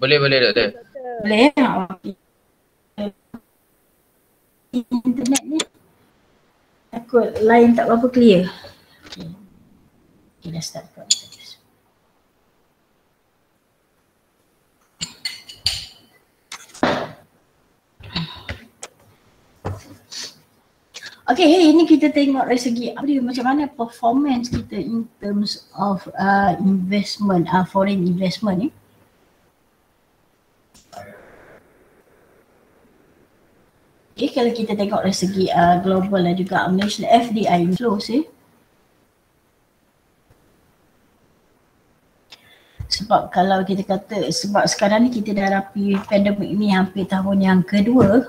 Boleh boleh doktor. Boleh. Internet ni takut line tak berapa clear. Okay. Okay dah start. Okay, hey, ini kita tengok dari segi apa dia macam mana performance kita in terms of uh, investment, uh, foreign investment ni. Okay, kalau kita tengok dari segi uh, global dan juga Malaysia FDI inflows eh. Sebab kalau kita kata sebab sekarang ni kita dah rapi pandemik ni hampir tahun yang kedua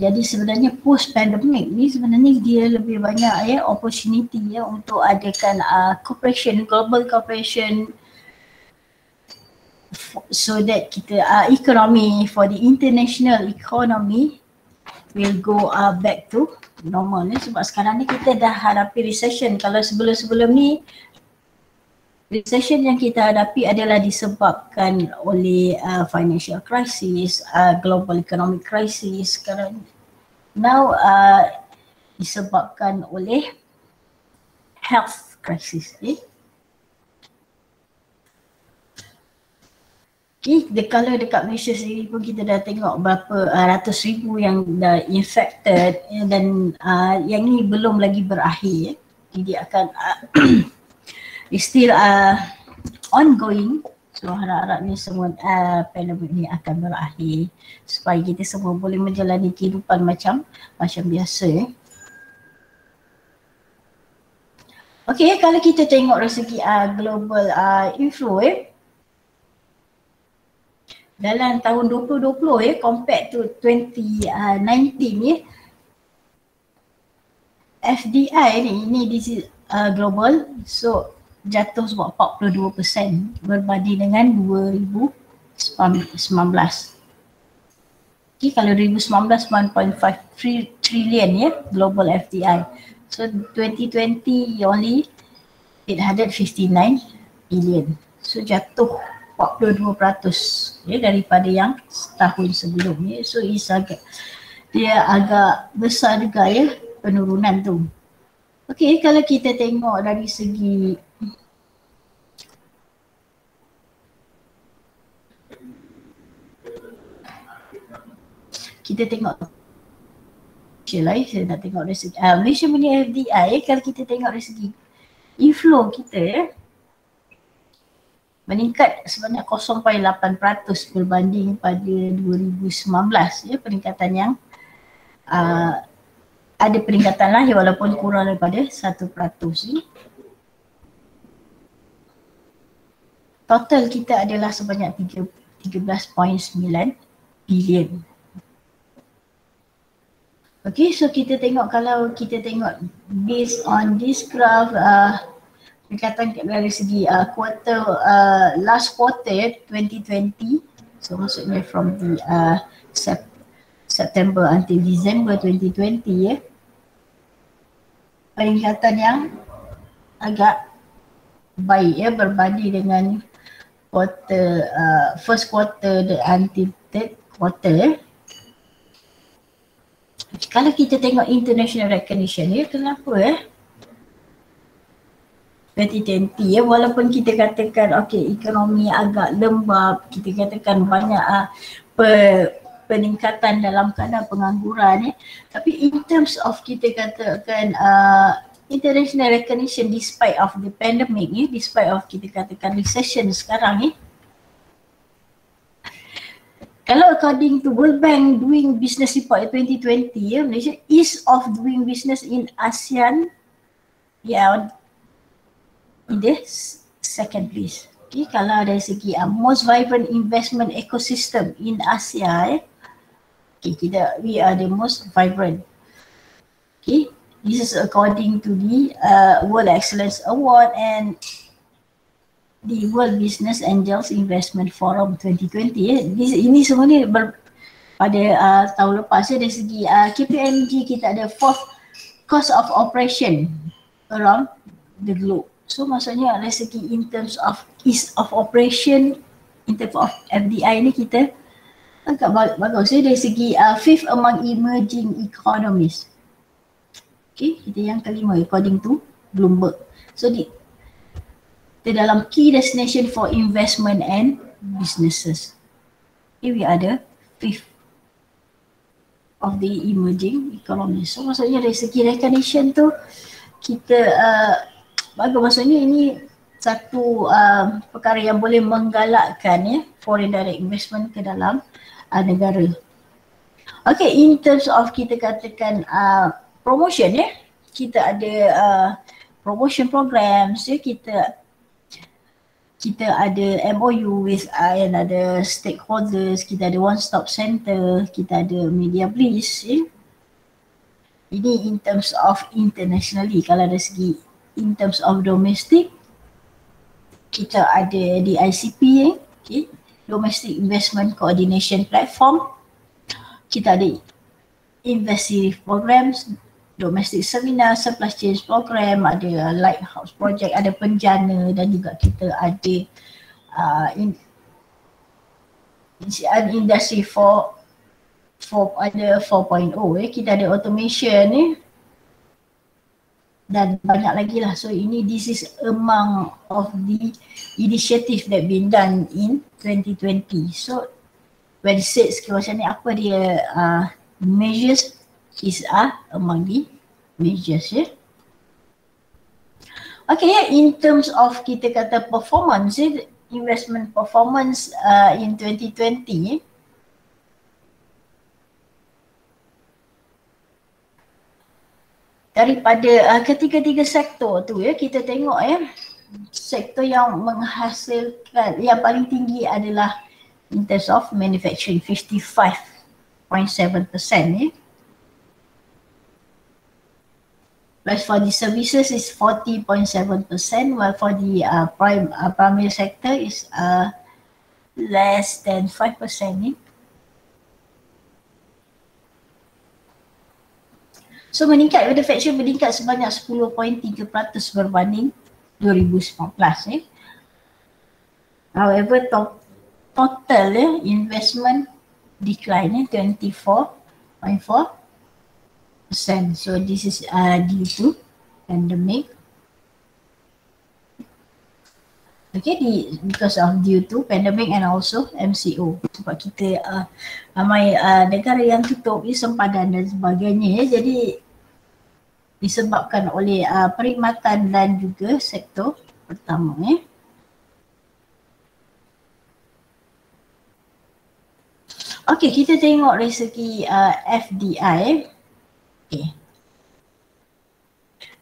jadi sebenarnya post pandemic ni sebenarnya dia lebih banyak ya opportunity ya untuk adakan uh, cooperation global cooperation so that kita uh, economy for the international economy will go uh, back to normal ni sebab sekarang ni kita dah hadapi recession kalau sebelum-sebelum ni recession yang kita hadapi adalah disebabkan oleh uh, financial crisis, uh, global economic crisis sekarang. Now uh, disebabkan oleh health crisis. Eh? Okay, kalau dekat Malaysia sendiri pun kita dah tengok berapa uh, ratus ribu yang dah infected eh, dan uh, yang ni belum lagi berakhir. Eh. Jadi akan uh, still uh, ongoing. So harap-harapnya semua uh, pandemik ni akan berakhir supaya kita semua boleh menjalani kehidupan macam macam biasa. Eh. Okay, kalau kita tengok segi uh, global uh, eh, dalam tahun 2020 eh, compared to 2019 eh, FDI ni, ini is uh, global, so jatuh sebab 42% berbanding dengan 2019. Okay, kalau 2019 1.5 trillion ya global FDI. So 2020 only 859 billion. So jatuh 42% ya daripada yang tahun sebelum ya. So is agak dia agak besar juga ya penurunan tu. Okay, kalau kita tengok dari segi kita tengok lah eh. saya nak tengok dari segi uh, Malaysia punya FDI kalau kita tengok dari segi inflow kita eh, meningkat sebanyak 0.8% berbanding pada 2019 ya peningkatan yang uh, ada peningkatan lah ya, walaupun kurang daripada 1% ni. Total kita adalah sebanyak 13.9 bilion Okay, so kita tengok kalau kita tengok based on this graph, uh, peningkatan dari segi uh, quarter, uh, last quarter 2020, so maksudnya from the uh, sep- September until December 2020 ya. Peningkatan yang agak baik ya berbanding dengan quarter uh, first quarter the until third quarter ya. Kalau kita tengok international recognition ya kenapa eh 2020 ya walaupun kita katakan okey ekonomi agak lembab kita katakan banyak uh, pe, peningkatan dalam kadar pengangguran eh tapi in terms of kita katakan uh, international recognition despite of the pandemic ya despite of kita katakan recession sekarang eh kalau according to World Bank doing business report 2020, ya, Malaysia is of doing business in ASEAN, yeah, in the second place. Okay, kalau dari segi uh, most vibrant investment ecosystem in Asia, eh, okay, kita we are the most vibrant. Okay, this is according to the uh, World Excellence Award and di World Business Angels Investment Forum 2020 eh. Ini semua ni ber, pada uh, tahun lepas ya, dari segi uh, KPMG kita ada fourth cost of operation around the globe. So maksudnya dari segi in terms of ease of operation in terms of FDI ni kita agak bagus ya dari segi uh, fifth among emerging economies. Okay, kita yang kelima according to Bloomberg. So di, di dalam key destination for investment and businesses. Okay, we are the fifth of the emerging economy. So maksudnya dari segi recognition tu kita uh, bagus maksudnya ini satu uh, perkara yang boleh menggalakkan ya foreign direct investment ke dalam uh, negara. Okay, in terms of kita katakan uh, promotion ya, kita ada uh, promotion programs ya, kita kita ada MOU with uh, and ada stakeholders, kita ada one stop center, kita ada media bliss ya. Ini in terms of internationally kalau dari segi in terms of domestic kita ada di ICP eh, okay. Domestic Investment Coordination Platform. Kita ada investigative programs, domestic seminar, supply chain program, ada lighthouse project, ada penjana dan juga kita ada uh, in, in industry for for ada 4.0 eh kita ada automation ni eh dan banyak lagi lah. So ini this is among of the initiative that been done in 2020. So when said macam ni apa dia uh, measures is are among the measures ya. Yeah? Okay, in terms of kita kata performance, investment performance uh, in 2020, daripada uh, ketiga-tiga sektor tu ya kita tengok ya sektor yang menghasilkan yang paling tinggi adalah in terms of manufacturing 55.7% ya Whereas for the services is 40.7% while for the uh, prime uh, primary sector is uh, less than 5% ni. So meningkat manufacturing meningkat sebanyak 10.3% berbanding 2019 eh. However to- total eh, investment decline eh, 24.4%. So this is uh, due to pandemic. Okay, di, because of due to pandemic and also MCO. Sebab kita uh, ramai uh, negara yang tutup ya, sempadan dan sebagainya ya. Jadi disebabkan oleh uh, perkhidmatan dan juga sektor pertama ya. Okey, kita tengok dari segi uh, FDI. Okay.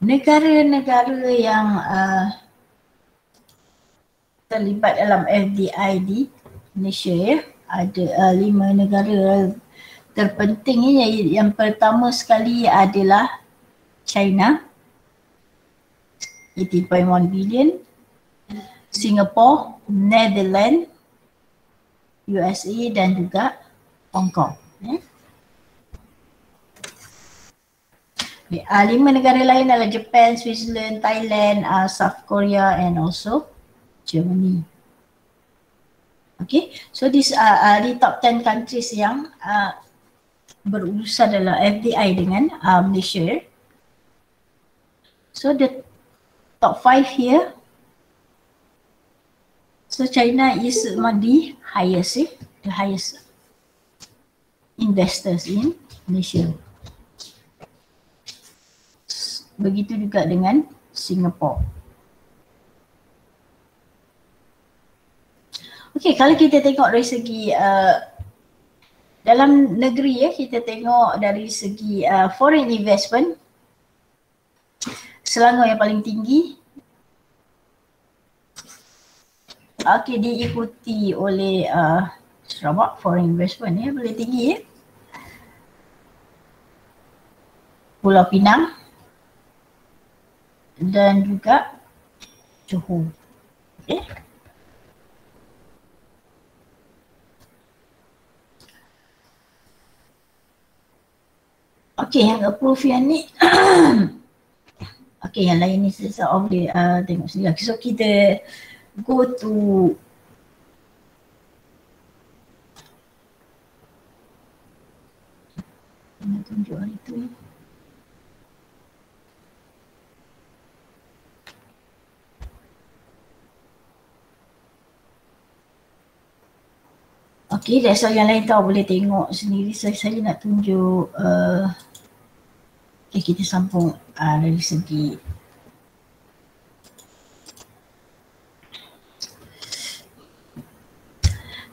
Negara-negara yang uh, terlibat dalam FDI di Malaysia ya ada uh, lima negara terpenting ya. Yang pertama sekali adalah China 18.1 billion Singapore, Netherlands, USA dan juga Hong Kong. Eh? Okay, uh, lima negara lain adalah Japan, Switzerland, Thailand, uh, South Korea and also Germany. Okay, so these are uh, the top 10 countries yang uh, berurusan dalam FDI dengan uh, Malaysia. So the top 5 here. So China is the highest, eh? the highest investors in Malaysia. Begitu juga dengan Singapore. Okey, kalau kita tengok dari segi uh, dalam negeri ya, kita tengok dari segi uh, foreign investment Selangor yang paling tinggi. Okey, diikuti oleh uh, Sarawak foreign investment ya, boleh tinggi ya. Pulau Pinang dan juga Johor. Okay. Okey, yang approve yang ni. Okey, yang lain ni saya off dia uh, tengok sendiri. Okay, so kita go to Kena tunjuk hari tu. Okay, that's all yang lain tau boleh tengok sendiri. So, saya nak tunjuk uh, okay, kita sambung uh, dari segi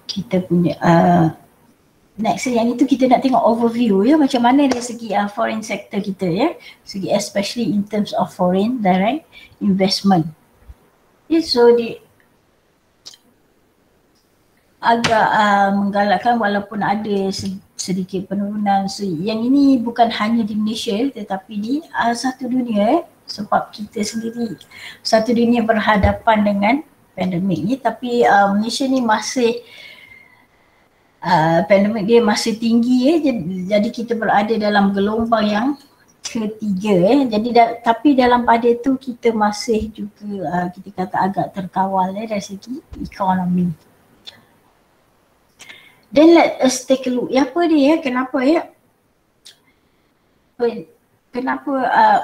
kita punya uh, next yang itu kita nak tengok overview ya. Macam mana dari segi uh, foreign sector kita ya. Segi especially in terms of foreign direct investment. Yeah, so di agak uh, menggalakkan walaupun ada sedikit penurunan so, yang ini bukan hanya di Malaysia tetapi di uh, satu dunia eh, sebab kita sendiri satu dunia berhadapan dengan pandemik ni. Tapi uh, Malaysia ni masih uh, pandemik dia masih tinggi eh. Jadi, jadi kita berada dalam gelombang yang ketiga eh. Jadi da, tapi dalam pada tu kita masih juga uh, kita kata agak terkawal eh dari segi ekonomi. Then let us take a look. Ya apa dia ya? Kenapa ya? Kenapa uh,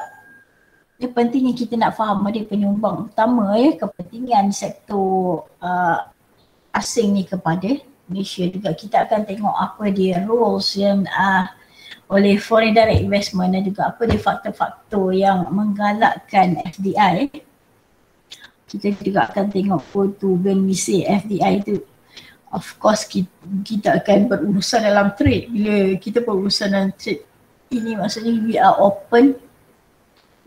dia pentingnya kita nak faham dia penyumbang utama ya kepentingan sektor uh, asing ni kepada Malaysia juga kita akan tengok apa dia roles yang uh, oleh foreign direct investment dan juga apa dia faktor-faktor yang menggalakkan FDI kita juga akan tengok tu when we say FDI tu of course kita, kita akan berurusan dalam trade bila kita berurusan dalam trade ini maksudnya we are open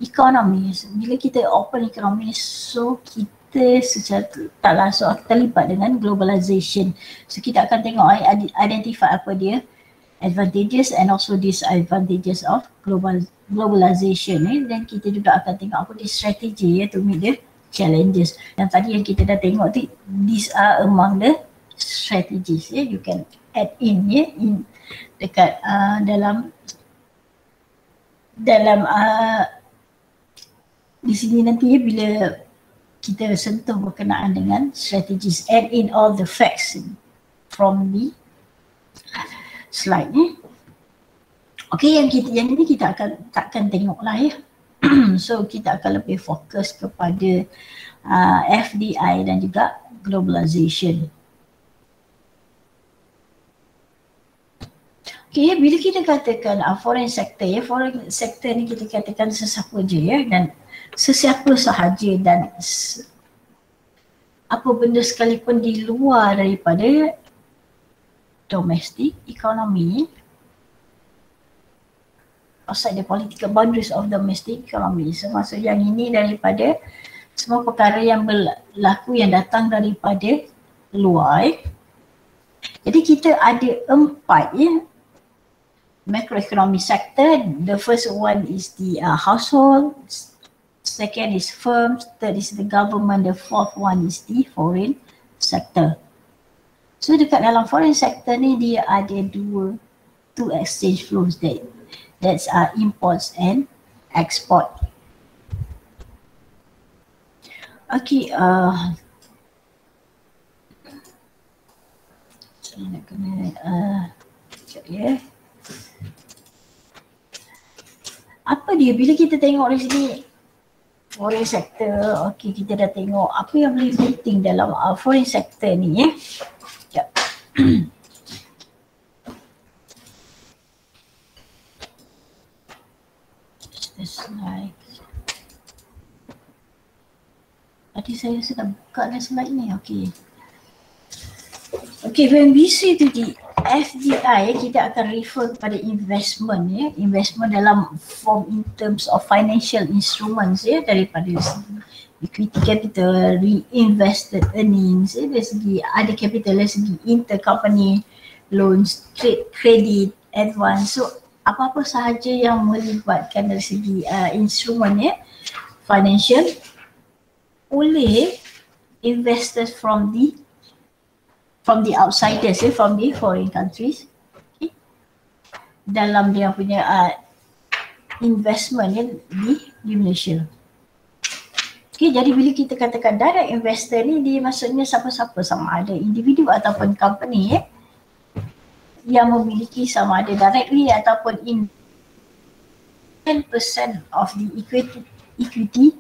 economy bila kita open economy so kita secara tak langsung terlibat dengan globalization. So kita akan tengok identify apa dia advantages and also disadvantages of global globalization eh. dan kita juga akan tengok apa dia strategi ya to meet the challenges. Dan tadi yang kita dah tengok tu these are among the strategies ya you can add in ya in dekat uh, dalam dalam uh, di sini nanti ya bila kita sentuh berkenaan dengan strategies and in all the facts from the slide ni. Okay yang kita yang ini kita akan takkan tengok lah ya. so kita akan lebih fokus kepada uh, FDI dan juga globalization. Okay, bila kita katakan uh, foreign sector ya, foreign sector ni kita katakan sesiapa je ya dan sesiapa sahaja dan apa benda sekalipun di luar daripada domestic economy outside the political boundaries of domestic economy. So maksud yang ini daripada semua perkara yang berlaku yang datang daripada luar. Jadi kita ada empat ya macroeconomic sector. The first one is the uh, household, second is firms, third is the government, the fourth one is the foreign sector. So dekat dalam foreign sector ni dia ada dua two exchange flows that that's uh, imports and export. Okay, uh, uh, ya. Apa dia bila kita tengok di sini foreign sector, okey kita dah tengok apa yang boleh penting dalam uh, foreign sector ni ya. Sekejap. slide. Tadi saya sudah buka slide ni, okey. Okey, when to the FDI kita akan refer kepada investment ya investment dalam form in terms of financial instruments ya daripada equity capital reinvested earnings ya dari segi ada capital dari segi intercompany loans trade credit advance. So apa-apa sahaja yang melibatkan dari segi uh, instrument ya financial oleh investors from the from the outsiders eh, from the foreign countries okay. dalam dia punya uh, investment eh, di, di Malaysia. Okay, jadi bila kita katakan direct investor ni dia maksudnya siapa-siapa sama ada individu ataupun company eh, yang memiliki sama ada directly ataupun 10% of the equity, equity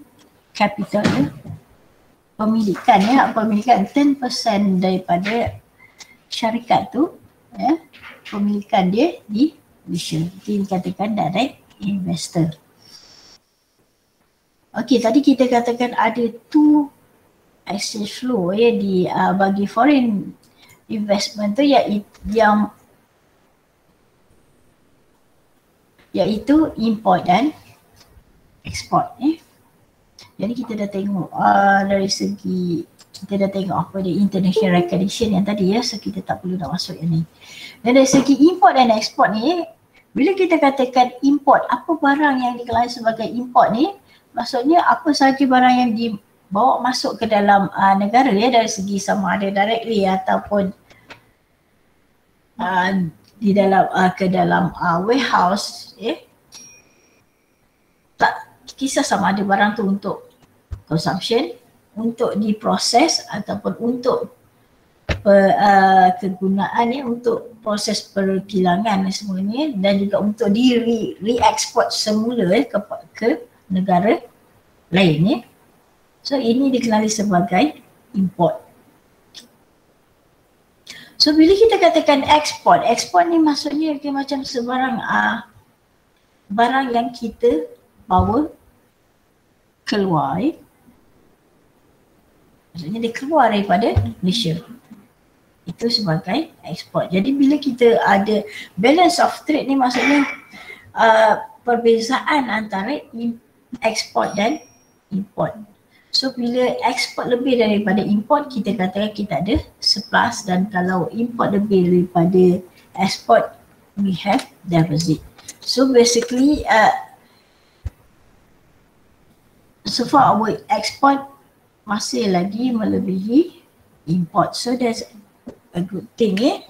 capital ya. Pemilikan ya. Pemilikan 10% daripada syarikat tu ya pemilikan dia di Malaysia. Dikatakan direct investor. Okey tadi kita katakan ada two exchange flow ya di uh, bagi foreign investment tu ya yang iaitu import dan export eh. Jadi kita dah tengok uh, dari segi kita dah tengok apa dia international recognition yang tadi ya. So kita tak perlu nak masuk yang ni. Dan dari segi import dan export ni bila kita katakan import apa barang yang dikenali sebagai import ni? Maksudnya apa sahaja barang yang dibawa masuk ke dalam uh, negara ya. Dari segi sama ada directly ataupun uh, di dalam uh, ke dalam uh, warehouse ya. tak kisah sama ada barang tu untuk consumption untuk diproses ataupun untuk per, uh, kegunaan ya untuk proses perkilangan semuanya dan juga untuk di re-export semula eh, ke, ke negara lain ya. So ini dikenali sebagai import. So bila kita katakan ekspor, ekspor ni maksudnya dia macam sebarang uh, barang yang kita bawa keluar eh. Maksudnya dia keluar daripada Malaysia. Itu sebagai ekspor. Jadi bila kita ada balance of trade ni maksudnya uh, perbezaan antara ekspor dan import. So bila ekspor lebih daripada import kita katakan kita ada surplus dan kalau import lebih daripada ekspor we have deficit. So basically uh, so far our export masih lagi melebihi import. So that's a good thing eh.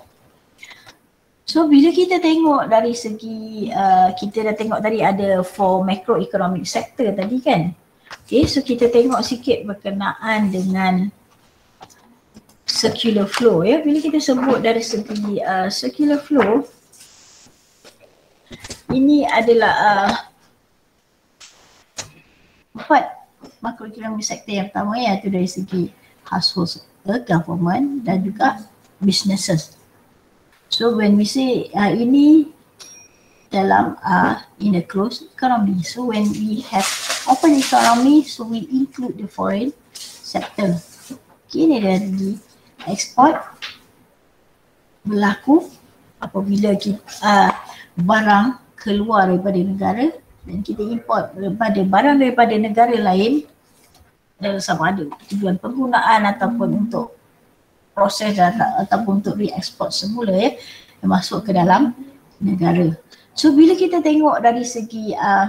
So bila kita tengok dari segi uh, kita dah tengok tadi ada for macroeconomic sector tadi kan. Okay so kita tengok sikit berkenaan dengan circular flow ya. Bila kita sebut dari segi uh, circular flow ini adalah uh, empat macroeconomic sector yang pertama iaitu dari segi household, government dan juga businesses. So when we say uh, ini dalam uh, in a closed economy. So when we have open economy, so we include the foreign sector. Okay, ini dari export berlaku apabila kita, uh, barang keluar daripada negara dan kita import daripada barang daripada negara lain dan sama ada tujuan penggunaan ataupun untuk proses dan, ataupun untuk re-export semula ya masuk ke dalam negara. So bila kita tengok dari segi uh,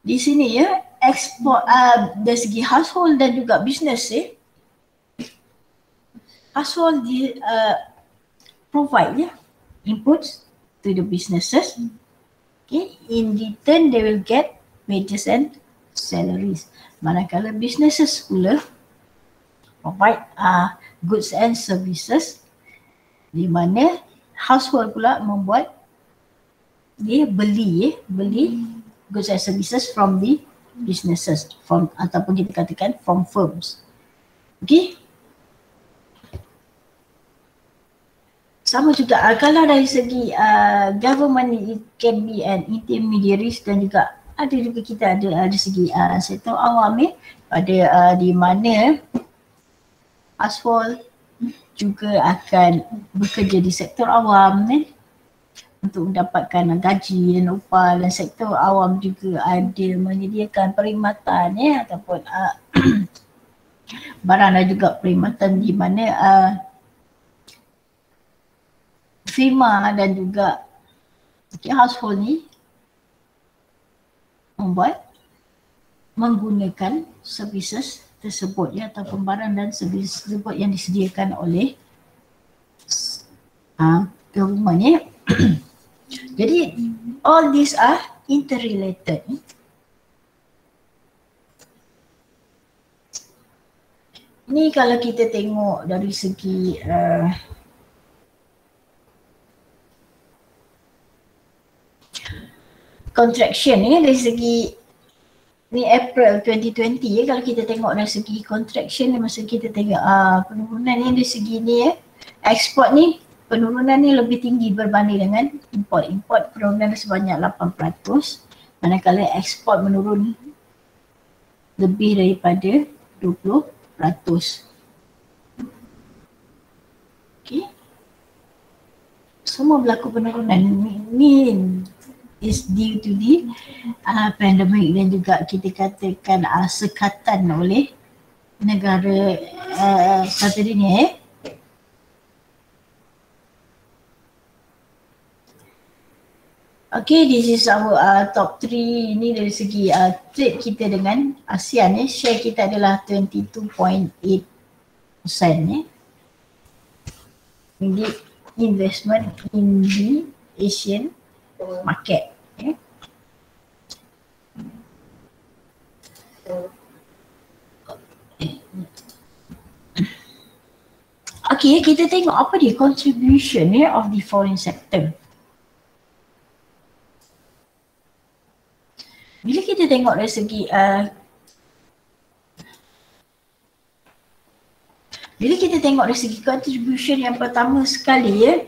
di sini ya ekspor uh, dari segi household dan juga business ya household di uh, provide ya inputs to the businesses okay in return they will get wages and salaries manakala businesses pula provide uh, goods and services di mana household pula membuat dia beli eh, beli goods and services from the businesses from ataupun kita katakan from firms. Okay. Sama juga uh, kalau dari segi uh, government it can be an intermediaries dan juga ada juga kita ada ada segi uh, sektor awam eh pada uh, di mana Asfal juga akan bekerja di sektor awam eh, untuk mendapatkan gaji dan upah. Dan sektor awam juga ada menyediakan perkhidmatan eh, ataupun uh, barang dan juga perkhidmatan di mana uh, firma dan juga okay, household ni membuat menggunakan services tersebut ya atau barang dan servis tersebut yang disediakan oleh uh, government ya. Jadi all these are interrelated. Ini kalau kita tengok dari segi uh, contraction ni dari segi ni April 2020 ya kalau kita tengok dari segi contraction ni masa kita tengok uh, penurunan ni dari segi ni ya ekspor ni penurunan ni lebih tinggi berbanding dengan import import penurunan sebanyak 8% manakala ekspor menurun lebih daripada 20%. Okay. Semua berlaku penurunan ni is due to the uh, pandemic dan juga kita katakan uh, sekatan oleh negara uh, satu dunia eh. Okay, this is our uh, top 3 ini dari segi uh, trade kita dengan ASEAN eh. Share kita adalah 22.8% eh. Ini investment in the Asian market. Okay. Kita tengok apa dia contribution ya of the foreign sector. Bila kita tengok dari segi uh, Bila kita tengok dari segi contribution yang pertama sekali ya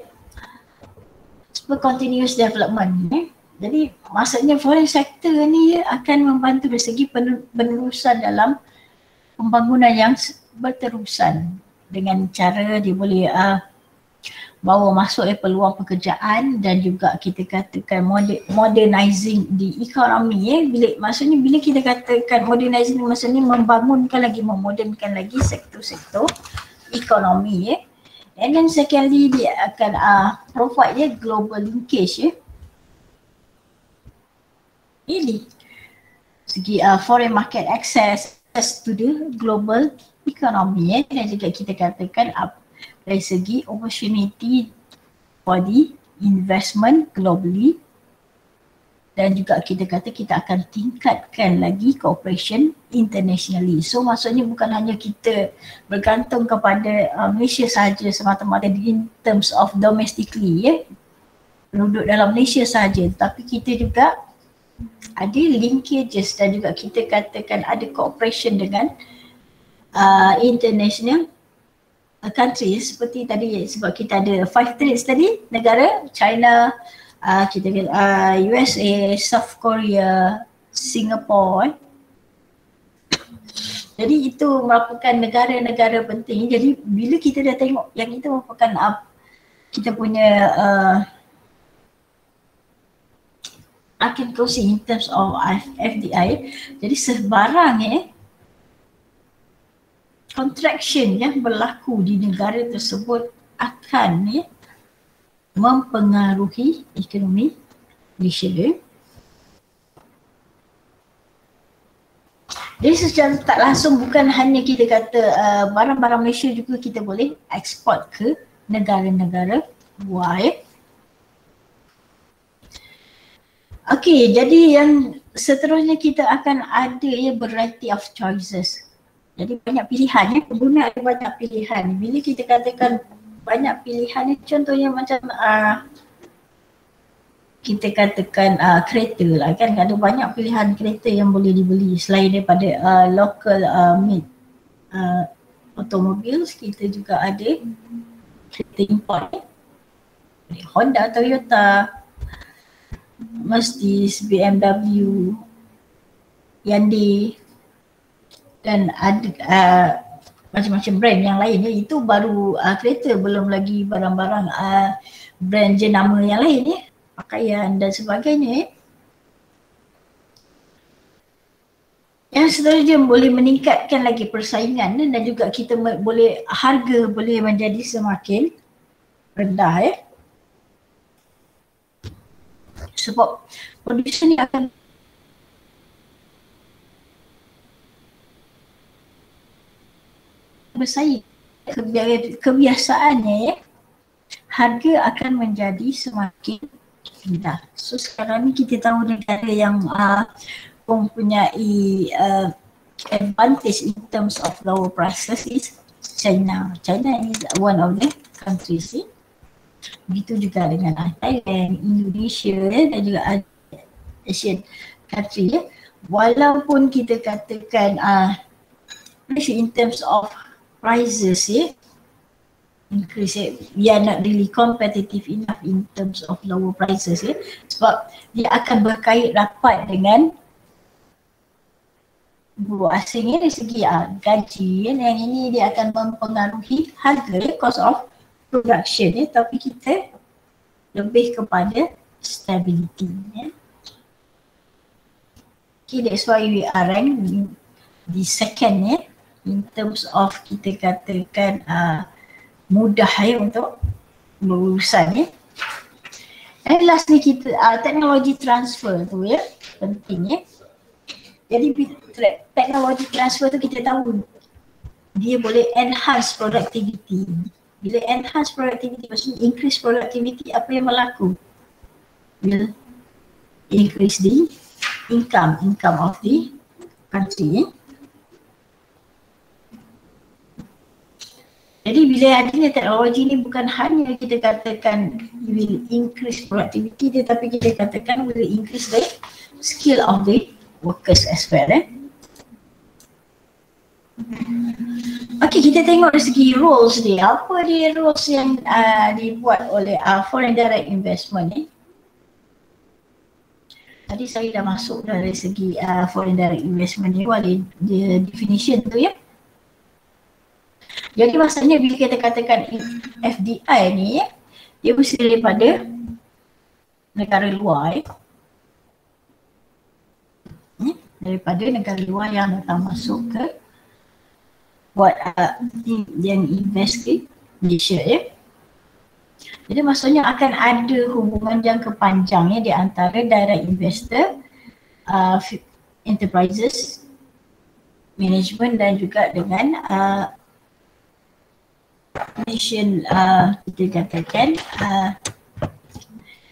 super continuous development eh. Jadi maksudnya foreign sector ni akan membantu dari segi penerusan dalam pembangunan yang berterusan dengan cara dia boleh uh, bawa masuk eh, peluang pekerjaan dan juga kita katakan modernizing di ekonomi eh. Bila, maksudnya bila kita katakan modernizing maksudnya membangunkan lagi, memodernkan lagi sektor-sektor ekonomi eh. And then secondly dia akan uh, provide dia global linkage ya. Ini segi uh, foreign market access to the global economy ya. dan juga kita katakan uh, dari segi opportunity for the investment globally dan juga kita kata kita akan tingkatkan lagi cooperation internationally. So maksudnya bukan hanya kita bergantung kepada uh, Malaysia sahaja semata-mata in terms of domestically ya. Penduduk dalam Malaysia sahaja tapi kita juga ada linkages dan juga kita katakan ada cooperation dengan uh, international countries seperti tadi sebab kita ada five trades tadi negara China, uh, kita uh, USA, South Korea, Singapore. Eh. Jadi itu merupakan negara-negara penting. Jadi bila kita dah tengok yang itu merupakan uh, kita punya uh, akan closing in terms of FDI. Jadi sebarang eh contraction yang berlaku di negara tersebut akan eh, mempengaruhi ekonomi Malaysia dia. Jadi secara tak langsung bukan hanya kita kata uh, barang-barang Malaysia juga kita boleh ekspor ke negara-negara luar ya. Okey, jadi yang seterusnya kita akan ada ya variety of choices. Jadi banyak pilihan ya, pengguna ada banyak pilihan. Bila kita katakan banyak pilihan ni contohnya macam uh, kita katakan uh, kereta lah kan ada banyak pilihan kereta yang boleh dibeli selain daripada uh, local uh, made uh, automobil kita juga ada kereta import eh. Honda, Toyota, Mercedes, BMW, Hyundai dan ada uh, macam-macam brand yang lain ya. Itu baru uh, kereta belum lagi barang-barang uh, brand jenama yang lain ya. Pakaian dan sebagainya ya. yang seterusnya boleh meningkatkan lagi persaingan dan juga kita boleh harga boleh menjadi semakin rendah ya sebab produsen ni akan bersaing kebiasaannya ya harga akan menjadi semakin rendah. So sekarang ni kita tahu negara yang uh, mempunyai uh, advantage in terms of lower prices is China. China is one of the countries. Eh? Begitu juga dengan Thailand, Indonesia eh? dan juga Asian country ya. Walaupun kita katakan uh, in terms of prices ya, increase ya, we are not really competitive enough in terms of lower prices ya. Sebab dia akan berkait rapat dengan buruh asing ya, dari segi uh, gaji ya. yang ini dia akan mempengaruhi harga ya, cost of production ya. Tapi kita lebih kepada stability ya. Okay, that's why we are ranked di second ya in terms of kita katakan uh, mudah ya untuk berurusan ya. And last ni kita uh, teknologi transfer tu ya penting ya. Jadi teknologi transfer tu kita tahu dia boleh enhance productivity. Bila enhance productivity maksudnya increase productivity apa yang berlaku? Will increase the income, income of the country. Eh? Jadi bila adanya teknologi ni bukan hanya kita katakan will increase productivity tetapi kita katakan will increase the skill of the workers as well. Eh? Okay, kita tengok dari segi rules dia. Apa dia rules yang uh, dibuat oleh uh, foreign direct investment ni? Eh? tadi saya dah masuk dari segi uh, foreign direct investment ni wali dia definition tu ya. Jadi maksudnya bila kita katakan FDI ni ya, dia mesti daripada negara luar. Hmm? daripada negara luar yang datang masuk ke buat uh, yang invest ke Malaysia ya. Jadi maksudnya akan ada hubungan jangka panjangnya di antara direct investor, uh, enterprises, management dan juga dengan uh, nation uh, kita katakan uh,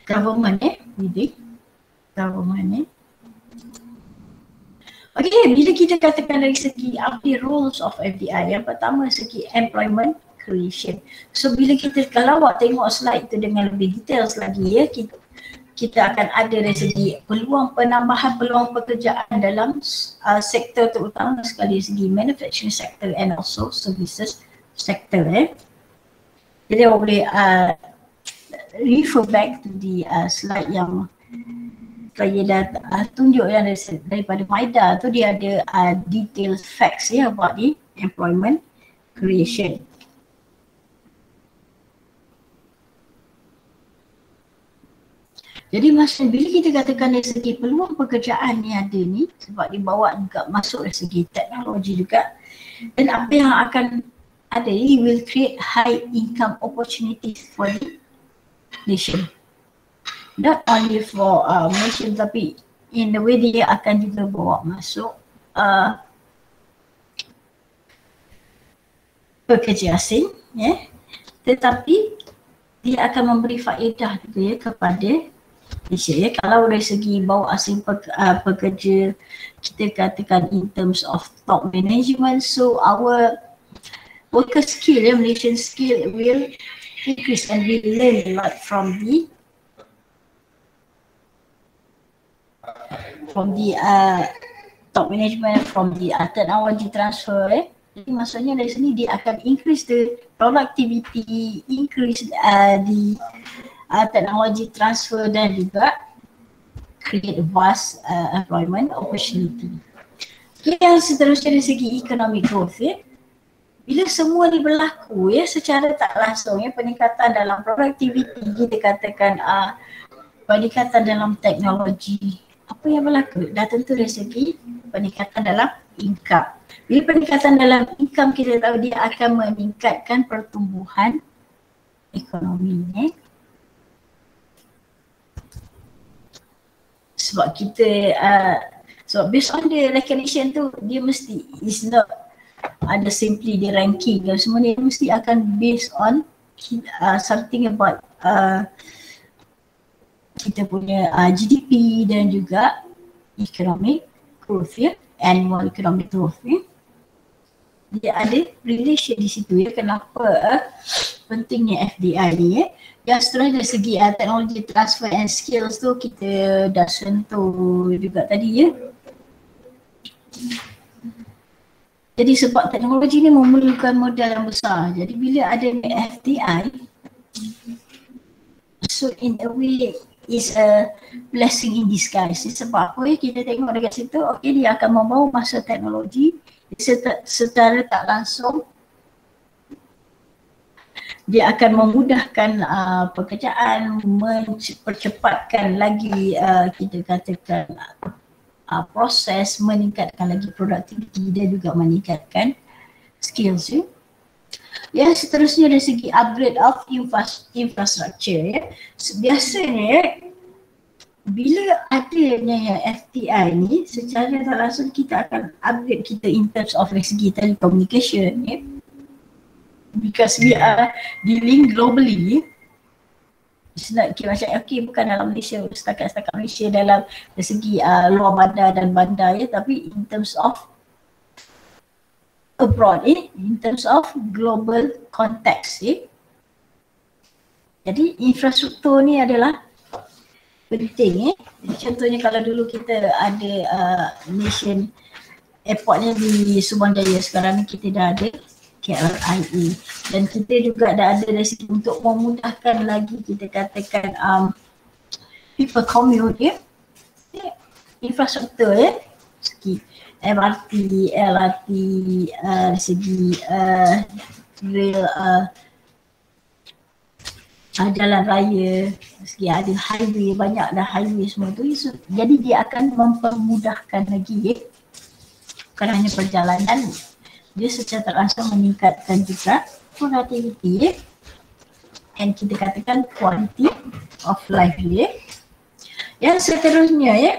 government eh, with government eh. Okay, bila kita katakan dari segi apa rules of FDI, yang pertama segi employment creation. So bila kita kalau awak tengok slide tu dengan lebih details lagi ya kita kita akan ada dari segi peluang penambahan peluang pekerjaan dalam uh, sektor terutama sekali segi manufacturing sector and also services sector eh. Jadi awak boleh uh, refer back to the uh, slide yang saya dah uh, tunjuk yang dari, daripada Maida tu dia ada uh, details facts ya about the employment creation. Jadi masa bila kita katakan dari segi peluang pekerjaan yang ada ni sebab dibawa juga masuk dari segi teknologi juga dan apa yang akan ada ini will create high income opportunities for the nation. Not only for uh, nation tapi in the way dia akan juga bawa masuk uh, pekerja asing ya. Yeah. Tetapi dia akan memberi faedah juga ya kepada Malaysia ya. Kalau dari segi bawa asing pe, uh, pekerja kita katakan in terms of top management so our worker skill ya, Malaysian skill will increase and we learn a lot from the from the uh, top management from the uh, technology transfer eh. Jadi maksudnya dari sini dia akan increase the productivity, increase uh, the uh, teknologi transfer dan juga create vast uh, employment opportunity. Okay, yang seterusnya dari segi economic growth ya. Bila semua ni berlaku ya secara tak langsung ya peningkatan dalam productivity kita katakan uh, peningkatan dalam teknologi apa yang berlaku? Dah tentu dari segi peningkatan dalam income. Bila peningkatan dalam income kita tahu dia akan meningkatkan pertumbuhan ekonomi eh. sebab kita uh, so based on the recognition tu dia mesti is not ada simply the ranking dan semua ni mesti akan based on uh, something about uh, kita punya uh, GDP dan juga economic growth ya annual economic growth ya dia ada relation di situ ya kenapa uh, pentingnya FDI ni ya. Yang seterusnya dari segi uh, teknologi transfer and skills tu kita dah sentuh juga tadi ya. Jadi sebab teknologi ni memerlukan modal yang besar. Jadi bila ada FDI so in a way is a blessing in disguise. Sebab apa? Ya kita tengok dekat situ, okay dia akan membawa masa teknologi. Secara tak langsung dia akan memudahkan uh, pekerjaan, mempercepatkan lagi uh, kita katakan uh, proses, meningkatkan lagi produktiviti dan juga meningkatkan skills ya. Seterusnya dari segi upgrade of infrastructure ya. Biasanya bila adanya yang FTI ni secara tak langsung kita akan upgrade kita in terms of dari segi telecommunication ya. Because we are dealing globally It's not okay, macam okay bukan dalam Malaysia setakat-setakat Malaysia dalam dari segi uh, luar bandar dan bandar ya tapi in terms of abroad eh in terms of global context eh jadi infrastruktur ni adalah penting eh. Contohnya kalau dulu kita ada uh, nation airportnya di Subang Jaya sekarang ni kita dah ada KLIA dan kita juga dah ada dari sini untuk memudahkan lagi kita katakan um, people commute ya. Yeah. Infrastruktur ya. Segi MRT, LRT, uh, segi uh, rail uh, uh, jalan raya, meski ada highway, banyak dah highway semua tu. So, jadi dia akan mempermudahkan lagi ya. Bukan hanya perjalanan, dia secara langsung meningkatkan juga productivity ya. And kita katakan quality of life ya. Yang seterusnya ya,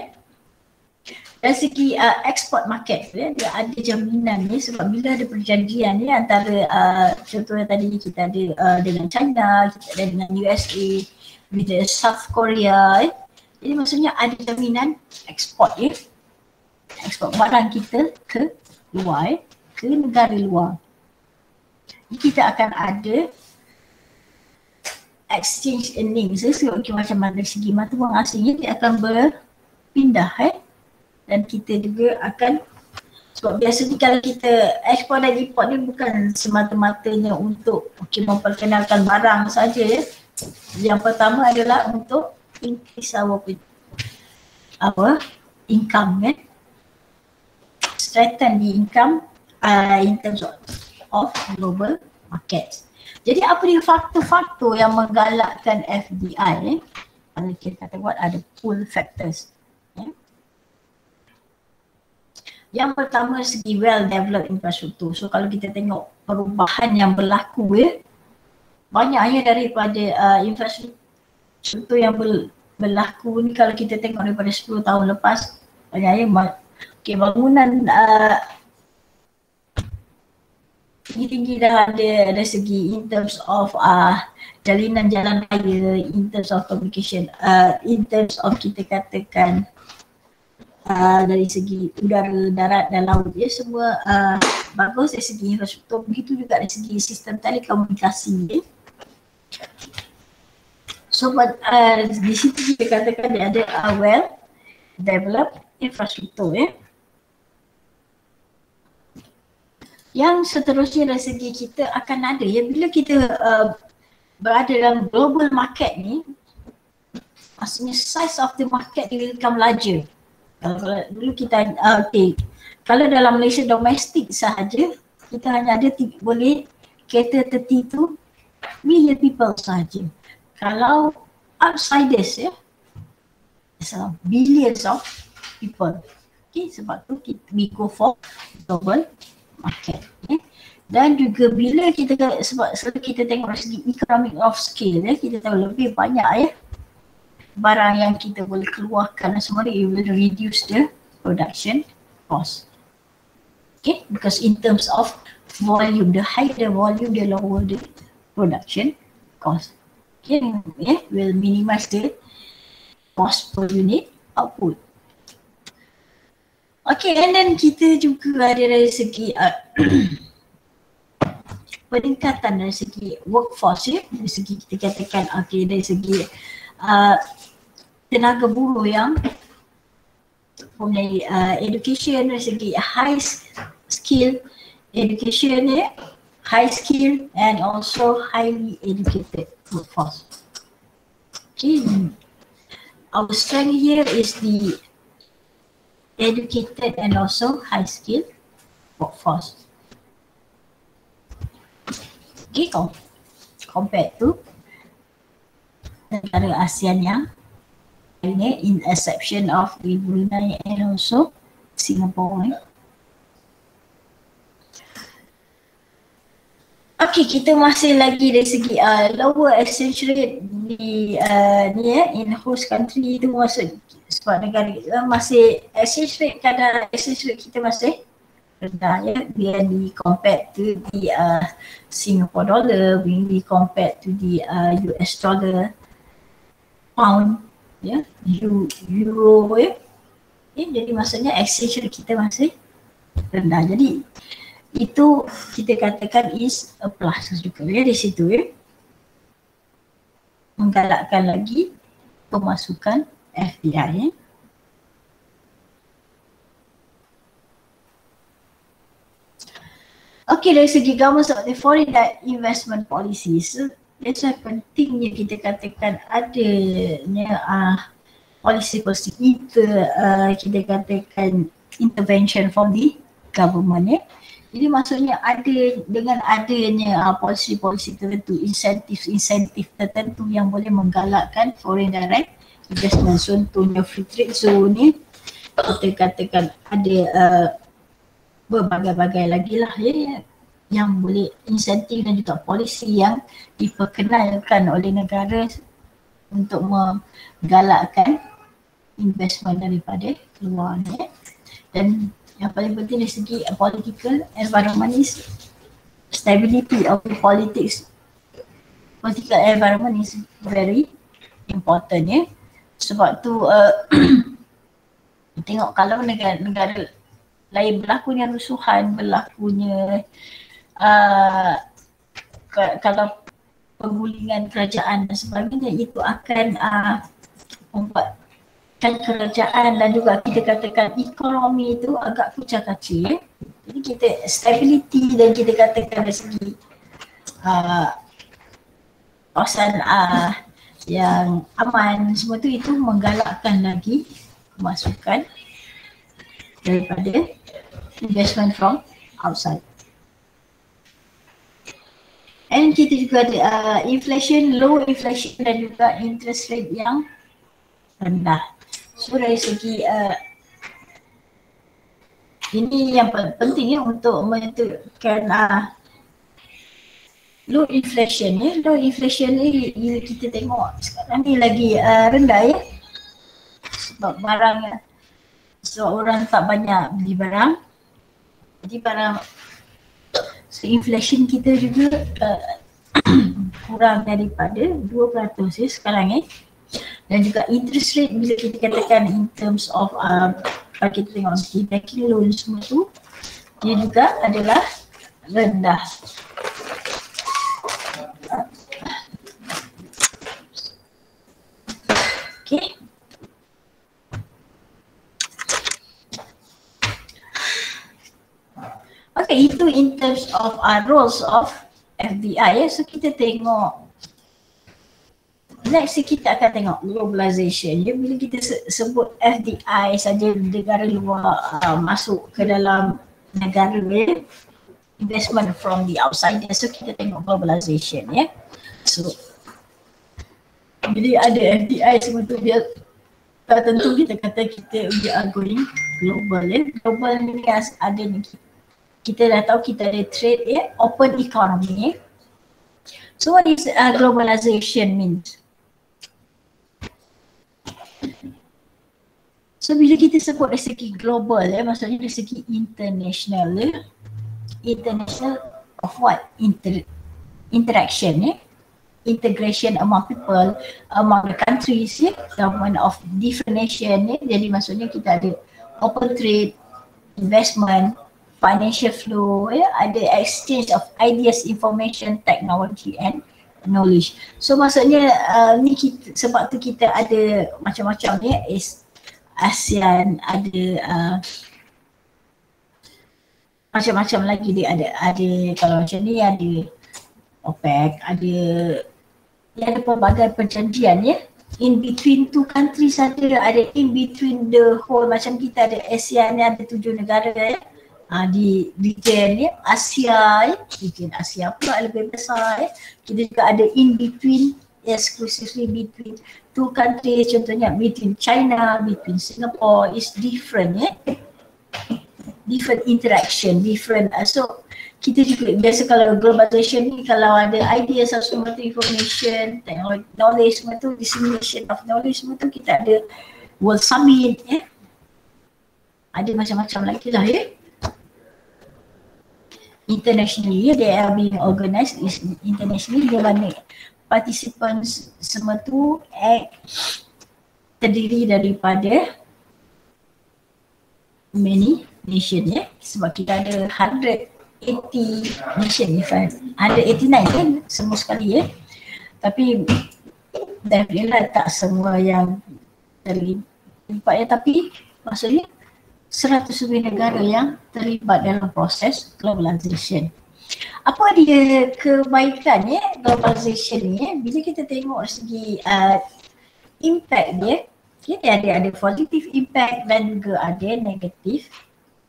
dari segi uh, export market ya, dia ada jaminan ni sebab bila ada perjanjian ni antara uh, contohnya tadi kita ada uh, dengan China, kita ada dengan USA, with South Korea. Eh. Jadi maksudnya ada jaminan ekspor ya. Ekspor barang kita ke luar, eh, ke negara luar. Jadi kita akan ada exchange earnings. Eh. Sebab macam mana segi mata wang asingnya dia akan berpindah eh dan kita juga akan sebab biasanya kalau kita ekspor dan import ni bukan semata-matanya untuk okay, memperkenalkan barang saja ya. Yang pertama adalah untuk increase our apa income kan. Strengthen the income uh, in terms of, of global market. Jadi apa dia faktor-faktor yang menggalakkan FDI eh? Kalau kita kata what are the pull factors? Yang pertama segi well developed infrastruktur. So kalau kita tengok perubahan yang berlaku ya, banyaknya daripada uh, infrastruktur yang ber, berlaku ni kalau kita tengok daripada 10 tahun lepas banyaknya okay, bangunan uh, tinggi-tinggi dah ada dari segi in terms of uh, jalinan jalan raya, in terms of communication, uh, in terms of kita katakan uh, dari segi udara, darat dan laut dia semua uh, bagus dari segi infrastruktur begitu juga dari segi sistem telekomunikasi dia. So uh, di situ kita katakan dia ada uh, well developed infrastruktur ya. Yang seterusnya dari segi kita akan ada ya bila kita uh, berada dalam global market ni maksudnya size of the market will become kalau dulu kita uh, okay. Kalau dalam Malaysia domestik sahaja kita hanya ada t- boleh cater 32 million people sahaja. Kalau outsiders ya so billions of people. Okay, sebab tu kita we go for global market. Okay. Dan juga bila kita sebab selalu kita tengok dari segi economic of scale ya, kita tahu lebih banyak ya barang yang kita boleh keluarkan semua it will reduce the production cost. Okay, because in terms of volume, the higher the volume, the lower the production cost. Okay, yeah, will minimize the cost per unit output. Okay, and then kita juga ada dari segi uh, peningkatan dari segi workforce ya, dari segi kita katakan okay, dari segi uh, tenaga buruh yang mempunyai uh, education dari segi high skill education ya, high skill and also highly educated workforce. Okay. Our strength here is the educated and also high skill workforce. Okay, compared to negara ASEAN yang lainnya in exception of Brunei and also Singapore. Eh. Okay, kita masih lagi dari segi uh, lower exchange rate di uh, ni ya, in host country itu maksud sebab negara kita masih exchange rate kadar exchange rate kita masih rendah ya bila di compare to the uh, Singapore dollar, we compare to the uh, US dollar, pound, ya, yeah, euro ya. Okay, jadi maksudnya exchange rate kita masih rendah. Jadi itu kita katakan is a plus juga ya di situ ya. Menggalakkan lagi pemasukan FDI ya. Okey dari segi government seperti foreign investment policies Itu pentingnya kita katakan adanya uh, policy-policy kita uh, kita katakan intervention from the government ya. Jadi maksudnya ada dengan adanya uh, polisi-polisi tertentu, insentif-insentif tertentu yang boleh menggalakkan foreign direct investment. Contohnya free trade zone ni, kita katakan ada uh, berbagai-bagai lagi lah ya, yang boleh insentif dan juga polisi yang diperkenalkan oleh negara untuk menggalakkan investment daripada luar ni. Dan yang paling penting dari segi political environment is stability of the politics political environment is very important ya sebab tu uh, tengok kalau negara-negara lain berlakunya rusuhan berlakunya uh, kalau penggulingan kerajaan dan sebagainya itu akan uh, membuat kan kerajaan dan juga kita katakan ekonomi itu agak kucak kacir. Jadi kita stability dan kita katakan dari segi uh, kawasan uh, yang aman semua tu itu menggalakkan lagi masukan daripada investment from outside. And kita juga ada uh, inflation, low inflation dan juga interest rate yang rendah. So dari segi uh, ini yang penting ya untuk menentukan uh, low inflation ya. Low inflation ni kita tengok sekarang ni lagi uh, rendah ya. Sebab barang so orang tak banyak beli barang. Jadi barang so inflation kita juga uh, kurang daripada 2% ya sekarang ya dan juga interest rate bila kita katakan in terms of uh, kita tengok banking loan semua tu dia juga adalah rendah. Okay. Okay, itu in terms of uh, roles of FBI. Ya. So kita tengok next kita akan tengok globalization. Ya, bila kita sebut FDI saja negara luar uh, masuk ke dalam negara ya, investment from the outside so kita tengok globalization ya. So bila ada FDI semua tu dia tak tentu kita kata kita we are going global ya. Global ni ada ni kita dah tahu kita ada trade ya, open economy ya. So what is uh, globalization means? So bila kita sebut dari segi global ya, maksudnya dari segi international ya. International of what? Inter interaction ya. Integration among people, among the countries ya. Government of different nation ya. Jadi maksudnya kita ada open trade, investment, financial flow, ya, ada exchange of ideas, information, technology and knowledge. So maksudnya uh, ni kita, sebab tu kita ada macam-macam ya is ASEAN ada uh, macam-macam lagi dia ada ada kalau macam ni ada OPEC ada dia ada pelbagai perjanjian ya in between two countries ada ada in between the whole macam kita ada ASEAN ni ada tujuh negara ya uh, di region ya Asia ya region Asia pula lebih besar ya kita juga ada in between exclusively between two countries. Contohnya between China between Singapore is different ya different interaction different. Uh, so kita juga biasa kalau globalization ni kalau ada ideas of semua tu information knowledge semua tu dissemination of knowledge semua tu kita ada world summit ya ada macam-macam lagi lah ya internationally they are being organized internationally di mana participants semua tu eh, terdiri daripada many nation ya sebab kita ada 180 nation if I, 189 kan semua sekali ya tapi definitely tak semua yang terlibat ya tapi maksudnya seratus lebih negara yang terlibat dalam proses globalization. Apa dia kebaikan ya globalization ni ya? Bila kita tengok segi uh, impact dia, ya, dia ada ada positive impact dan juga ada negative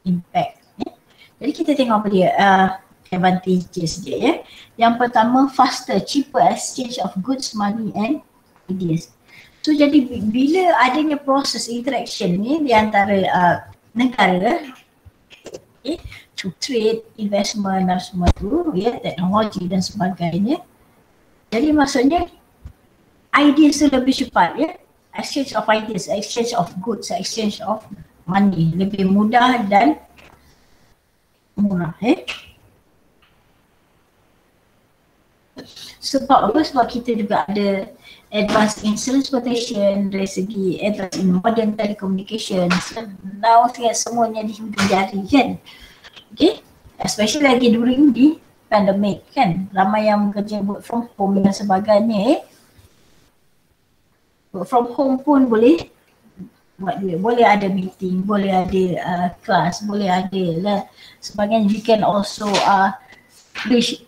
impact. Ya. Jadi kita tengok apa dia uh, advantages dia ya. Yang pertama faster, cheaper exchange of goods, money and ideas. So jadi bila adanya proses interaction ni di antara uh, negara okay, to trade, investment dan semua tu, ya, teknologi dan sebagainya. Jadi maksudnya ideas tu lebih cepat ya. Exchange of ideas, exchange of goods, exchange of money lebih mudah dan murah eh. Sebab apa? Sebab kita juga ada advanced in transportation dari segi advanced in modern telecommunication. Now kan semuanya di hujung jari kan? Okay? Especially lagi during the pandemic kan? Ramai yang bekerja work from home dan sebagainya eh? Work from home pun boleh buat duit. Boleh ada meeting boleh ada uh, kelas boleh ada lah. Sebagainya you can also uh, reach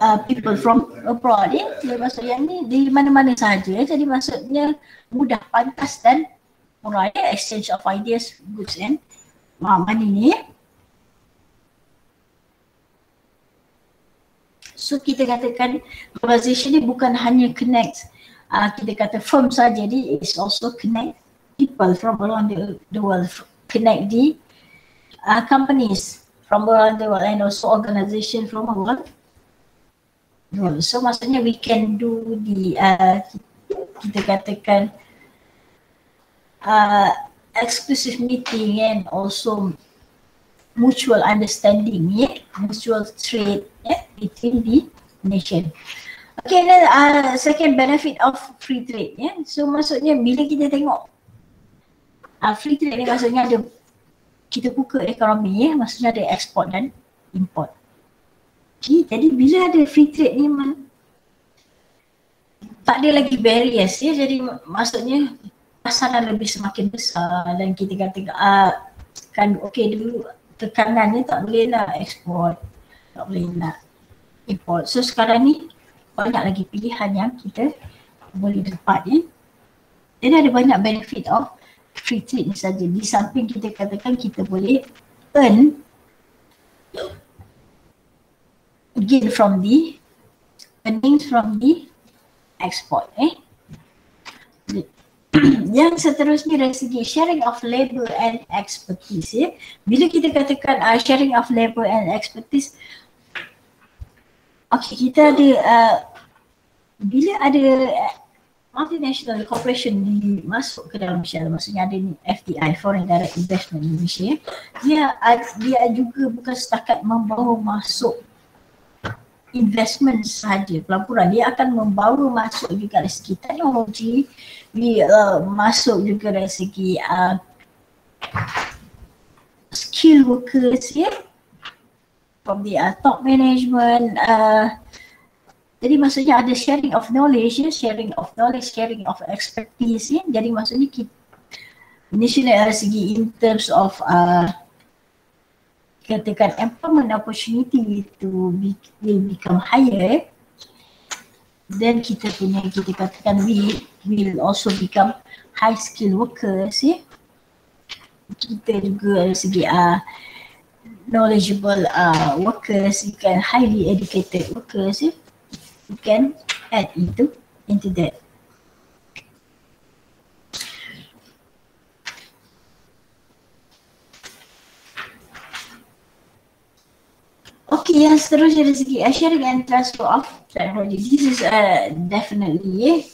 uh, people from abroad ya. Jadi maksud yang ni di mana-mana saja. Jadi maksudnya mudah, pantas dan murah ya. Exchange of ideas, goods and money ni. So kita katakan globalization ni bukan hanya connect uh, kita kata firm saja jadi it's also connect people from around the, the world connect the uh, companies from around the world and also organization from around So maksudnya we can do the uh, kita katakan uh, exclusive meeting and also mutual understanding, yeah, mutual trade yeah, between the nation. Okay, then uh, second benefit of free trade, yeah. So maksudnya bila kita tengok uh, free trade ni maksudnya ada kita buka ekonomi, ya, maksudnya ada export dan import. Okay, jadi bila ada free trade ni man, tak ada lagi barriers ya. Jadi maksudnya pasaran lebih semakin besar dan kita kata uh, kan okey dulu tekanannya tak boleh nak ekspor, tak boleh nak import. So sekarang ni banyak lagi pilihan yang kita boleh dapat ya. Jadi ada banyak benefit of free trade ni saja. Di samping kita katakan kita boleh earn gain from the earnings from the export eh yang seterusnya dari segi sharing of labor and expertise ya. Bila kita katakan uh, sharing of labor and expertise Okay kita ada uh, bila ada uh, multinational corporation di masuk ke dalam Malaysia maksudnya ada ni FDI Foreign Direct Investment Indonesia dia uh, dia juga bukan setakat membawa masuk investment sahaja pelaburan dia akan membawa masuk juga dari segi teknologi dia uh, masuk juga dari segi uh, skilled workers ya yeah? from the uh, top management uh, jadi maksudnya ada sharing of knowledge ya, sharing of knowledge, sharing of expertise ya. Jadi maksudnya kita initially dari segi in terms of uh, katakan employment opportunity be, will become higher then kita punya kita katakan we will also become high skill workers ya. Kita juga dari segi uh, knowledgeable uh, workers, you can highly educated workers ya you can add into into that. Yang seterusnya dari segi sharing and transfer of technology. This is uh, definitely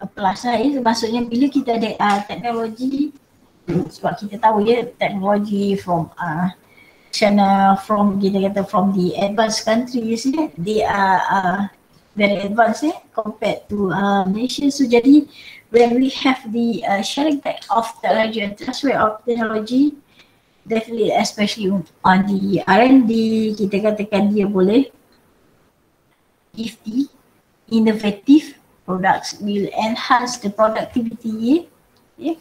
a plus lah ya. Maksudnya bila kita ada uh, teknologi, sebab kita tahu ya teknologi from uh, China from kita kata from the advanced countries yeah, they are uh, very advanced yeah, compared to uh, Malaysia. So jadi when we have the uh, sharing of technology and transfer of technology, definitely especially on the R&D, kita katakan dia boleh if the innovative products will enhance the productivity yeah,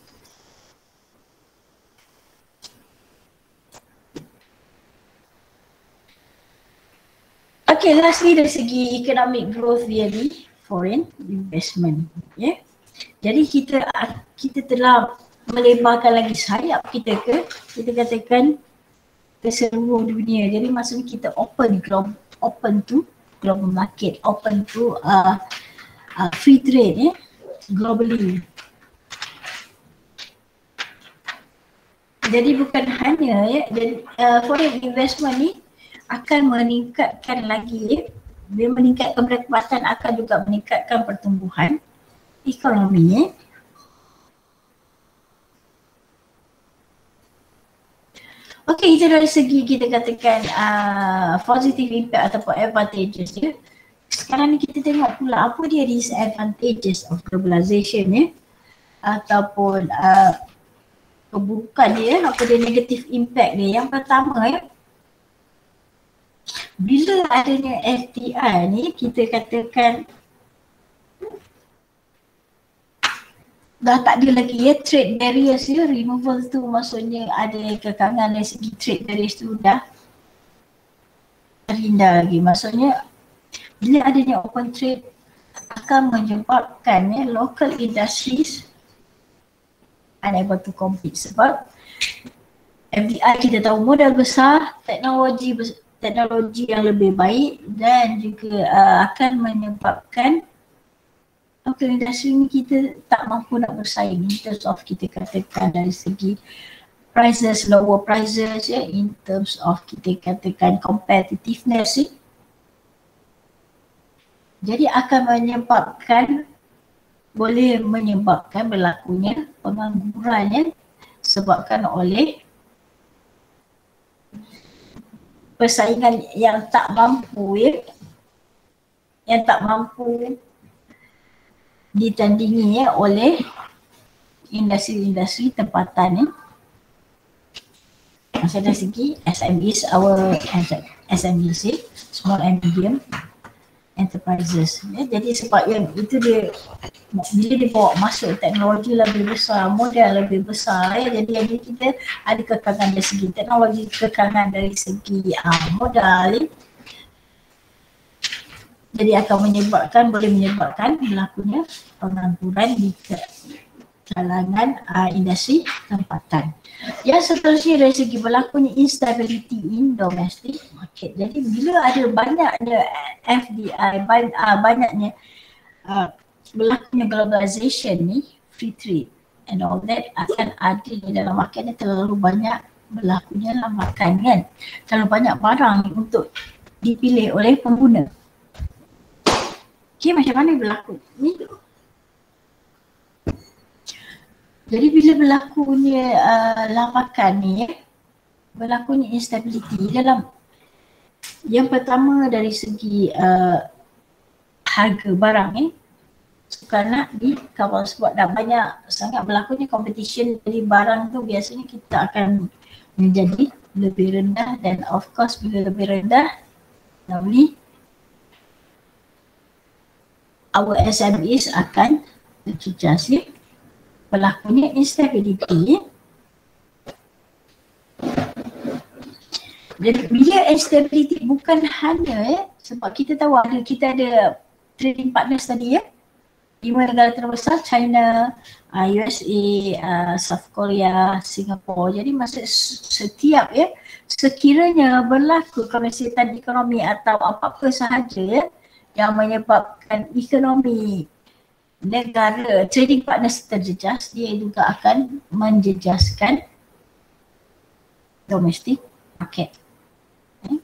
Okay, lastly dari segi economic growth di foreign investment. Ya. Yeah. Jadi kita kita telah melebarkan lagi sayap kita ke kita katakan ke seluruh dunia. Jadi maksudnya kita open global open to global market, open to uh, uh, free trade ya yeah, globally. Jadi bukan hanya ya, jadi uh, foreign investment ni akan meningkatkan lagi dia meningkatkan pendapatan akan juga meningkatkan pertumbuhan ekonomi Okey, itu dari segi kita katakan uh, positive impact ataupun advantages ya. Sekarang ni kita tengok pula apa dia disadvantages of globalization ya. Ataupun uh, keburukan dia, apa dia negative impact dia. Yang pertama ya, bila adanya FTI ni kita katakan dah tak ada lagi ya. Trade barriers ya. Removal tu maksudnya ada kekangan dari segi trade barriers tu dah terindah lagi. Maksudnya bila adanya open trade akan menyebabkan ya local industries unable to compete sebab FDI kita tahu modal besar, teknologi teknologi yang lebih baik dan juga uh, akan menyebabkan local industry ni kita tak mampu nak bersaing. In terms of kita katakan dari segi prices, lower prices ya, in terms of kita katakan competitiveness ya. Jadi akan menyebabkan boleh menyebabkan berlakunya pengangguran ya, sebabkan oleh persaingan yang tak mampu ya. Yang tak mampu ditandingi ya oleh industri-industri tempatan ya. Masa dari segi SMEs, our SMEs, small and medium enterprises. Ya, jadi sebab yang itu dia bila dia bawa masuk teknologi lebih besar, model lebih besar ya, jadi jadi kita ada kekangan dari segi teknologi, kekangan dari segi uh, modal ya. Jadi akan menyebabkan, boleh menyebabkan berlakunya pengangguran di kalangan uh, industri tempatan. Yang seterusnya dari segi berlakunya instability in domestic market. Jadi bila ada banyaknya FDI, banyak, uh, banyaknya uh, berlakunya globalization ni, free trade and all that akan ada di dalam market ni terlalu banyak berlakunya dalam makan kan. Terlalu banyak barang untuk dipilih oleh pengguna. Okay, macam mana berlaku? Ni Jadi bila berlakunya uh, lampakan ni eh, berlakunya instability dalam yang pertama dari segi uh, harga barang eh kerana di kawasan sebab dah banyak sangat berlakunya competition dari barang tu biasanya kita akan menjadi lebih rendah dan of course bila lebih rendah normally our SMEs akan terjejas ya. Berlakunya instability. Jadi bila instability bukan hanya ya, sebab kita tahu ada kita ada trading partners tadi ya. Lima negara terbesar China, uh, USA, uh, South Korea, Singapore. Jadi masa setiap ya sekiranya berlaku kemesetan ekonomi atau apa-apa sahaja ya yang menyebabkan ekonomi negara trading partners terjejas dia juga akan menjejaskan domestik market. Okay.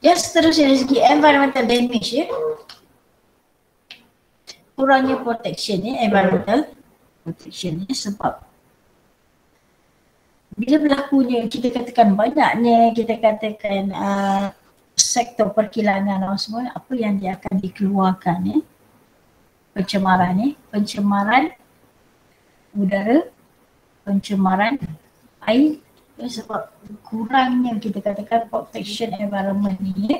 Yang seterusnya dari segi environmental damage ya. Kurangnya protection ya, environmental protection ya sebab bila berlakunya kita katakan banyaknya kita katakan uh, sektor perkilangan atau semua apa yang dia akan dikeluarkan ya pencemaran ya pencemaran udara pencemaran air ya, sebab kurangnya kita katakan protection environment ni ya,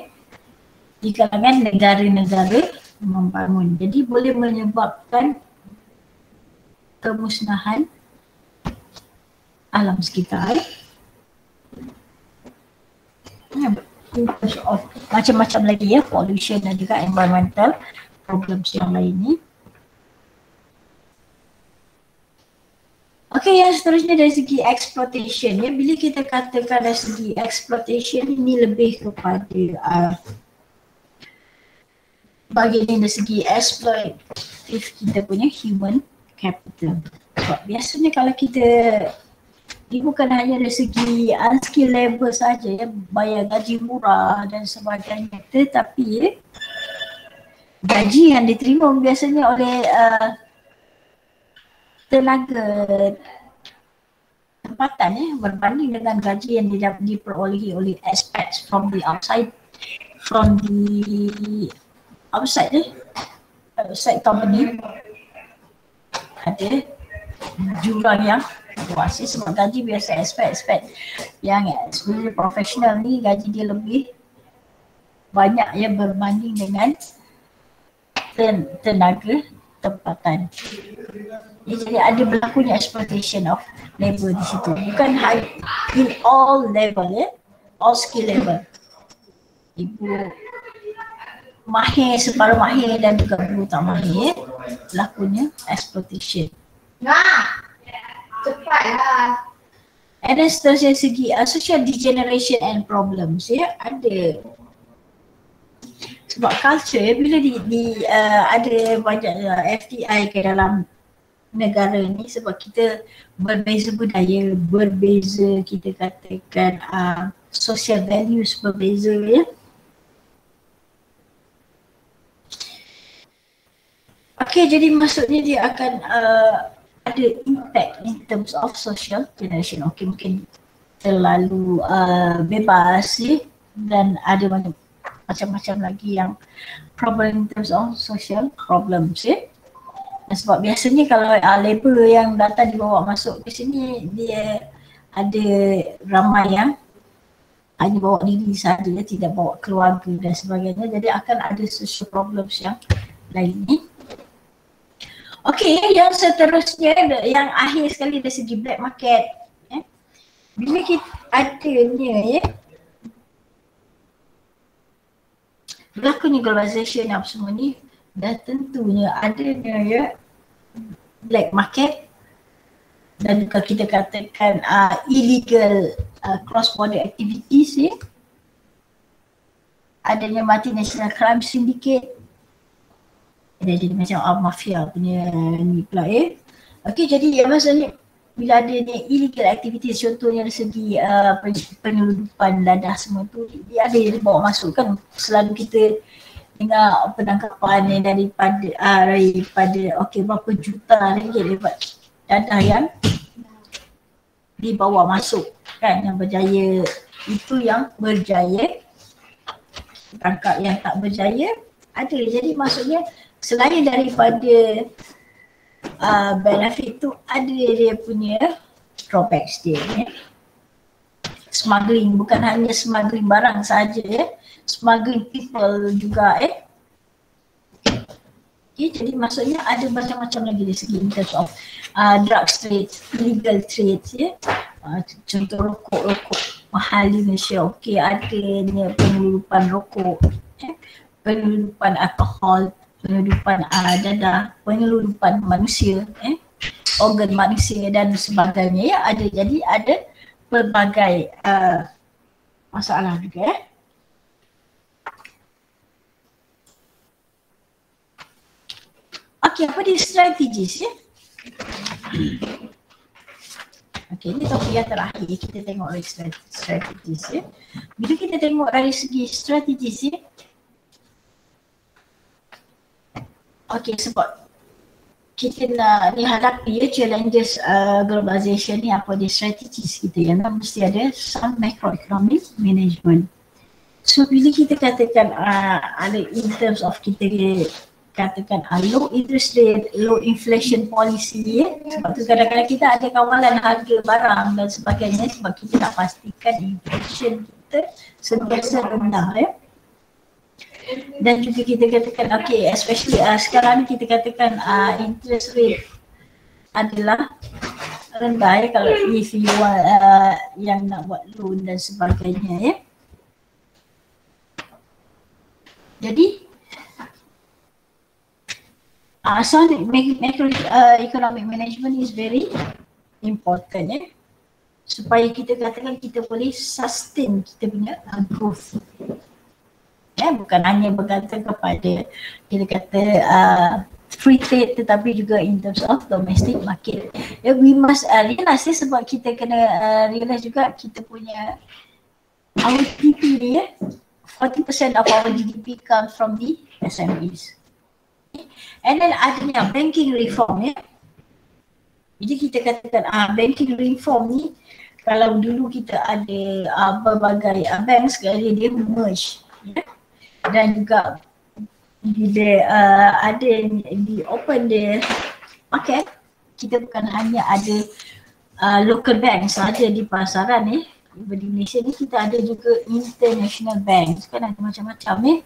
di kalangan negara-negara membangun. Jadi boleh menyebabkan kemusnahan alam sekitar ya, of macam-macam lagi ya pollution dan juga environmental problems yang lain ni Okay, yang seterusnya dari segi exploitation ya. Bila kita katakan dari segi exploitation ini lebih kepada uh, bagian dari segi exploitative kita punya human capital. Sebab biasanya kalau kita dia bukan hanya dari segi unskill level saja ya bayar gaji murah dan sebagainya. Tetapi ya, gaji yang diterima biasanya oleh uh, tenaga tempatan ya berbanding dengan gaji yang diperolehi oleh expats from the outside from the outside eh outside company. Ada jurang yang situasi sebab gaji biasa aspek-aspek yang sebenarnya profesional ni gaji dia lebih banyak ya berbanding dengan ten, tenaga tempatan. Ya, jadi ada berlakunya exploitation of labor di situ. Bukan high in all level ya, all skill level. Ibu mahir, separuh mahir dan juga guru tak mahir berlakunya exploitation. Nah. Cepatlah. And then seterusnya segi uh, social degeneration and problems ya ada sebab culture ya, bila di, di uh, ada banyak uh, FDI ke dalam negara ni sebab kita berbeza budaya, berbeza kita katakan uh, social values berbeza ya. Okay jadi maksudnya dia akan uh, ada impact in terms of social generation. Okay, mungkin terlalu uh, bebas ya dan ada macam-macam lagi yang problem in terms of social problems. Dan sebab biasanya kalau uh, labor yang data dibawa masuk ke sini dia ada ramai yang hanya bawa diri saja tidak bawa keluarga dan sebagainya jadi akan ada social problems yang lain ni. Okey, yang seterusnya yang akhir sekali dari segi black market. Ya. Bila kita adanya ya, berlakunya globalization apa semua ni dah tentunya adanya ya black market dan juga kita katakan uh, illegal uh, cross border activities ya. Adanya multinational crime syndicate jadi macam ah, mafia punya ni pula eh. Okey jadi ya maksudnya bila ada ni illegal activity contohnya dari segi uh, penyeludupan dadah semua tu dia ada yang bawa masuk kan? Selalu kita dengar penangkapan ni daripada uh, daripada okey berapa juta ringgit dapat dadah yang dibawa masuk kan? Yang berjaya itu yang berjaya tangkap yang tak berjaya ada. Jadi maksudnya selain daripada uh, benefit tu ada dia punya drawbacks dia ya. Smuggling bukan hanya smuggling barang saja ya. Smuggling people juga eh. Okay, jadi maksudnya ada macam-macam lagi dari segi in terms of uh, drug trade, illegal trade ya. Uh, contoh rokok-rokok mahal di Malaysia. Okey, adanya penyelundupan rokok, eh, penyelundupan alkohol, penyelundupan uh, dadah, penyelundupan manusia, eh, organ manusia dan sebagainya. Ya, ada jadi ada pelbagai uh, masalah juga. Eh. Okey, apa dia strategis ya? Okey, ini topik yang terakhir kita tengok dari strategis ya. Bila kita tengok dari segi strategis ya. Okey, sebab kita nak ni hadapi ya challenges uh, globalization ni apa dia strategis kita yang mesti ada some macroeconomic management. So bila kita katakan uh, ada in terms of kita katakan uh, low interest rate, low inflation policy ya. Sebab tu kadang-kadang kita ada kawalan harga barang dan sebagainya sebab kita nak pastikan inflation kita sentiasa rendah ya. Dan juga kita katakan okay especially uh, sekarang ni kita katakan uh, interest rate adalah rendah ya kalau if you want uh, yang nak buat loan dan sebagainya ya. Jadi uh, so macro uh, economic management is very important eh supaya kita katakan kita boleh sustain kita punya uh, growth eh bukan hanya bergantung kepada kita kata uh, free trade tetapi juga in terms of domestic market yeah, we must uh, realize eh, sebab kita kena uh, realize juga kita punya our GDP ni eh 40% of our GDP comes from the SMEs And then adanya banking reform ya. Jadi kita katakan ah banking reform ni kalau dulu kita ada uh, berbagai uh, bank sekali dia merge ya. Dan juga bila uh, ada di open the market kita bukan hanya ada uh, local bank saja di pasaran ni eh. di Malaysia ni kita ada juga international bank kan ada macam-macam ni eh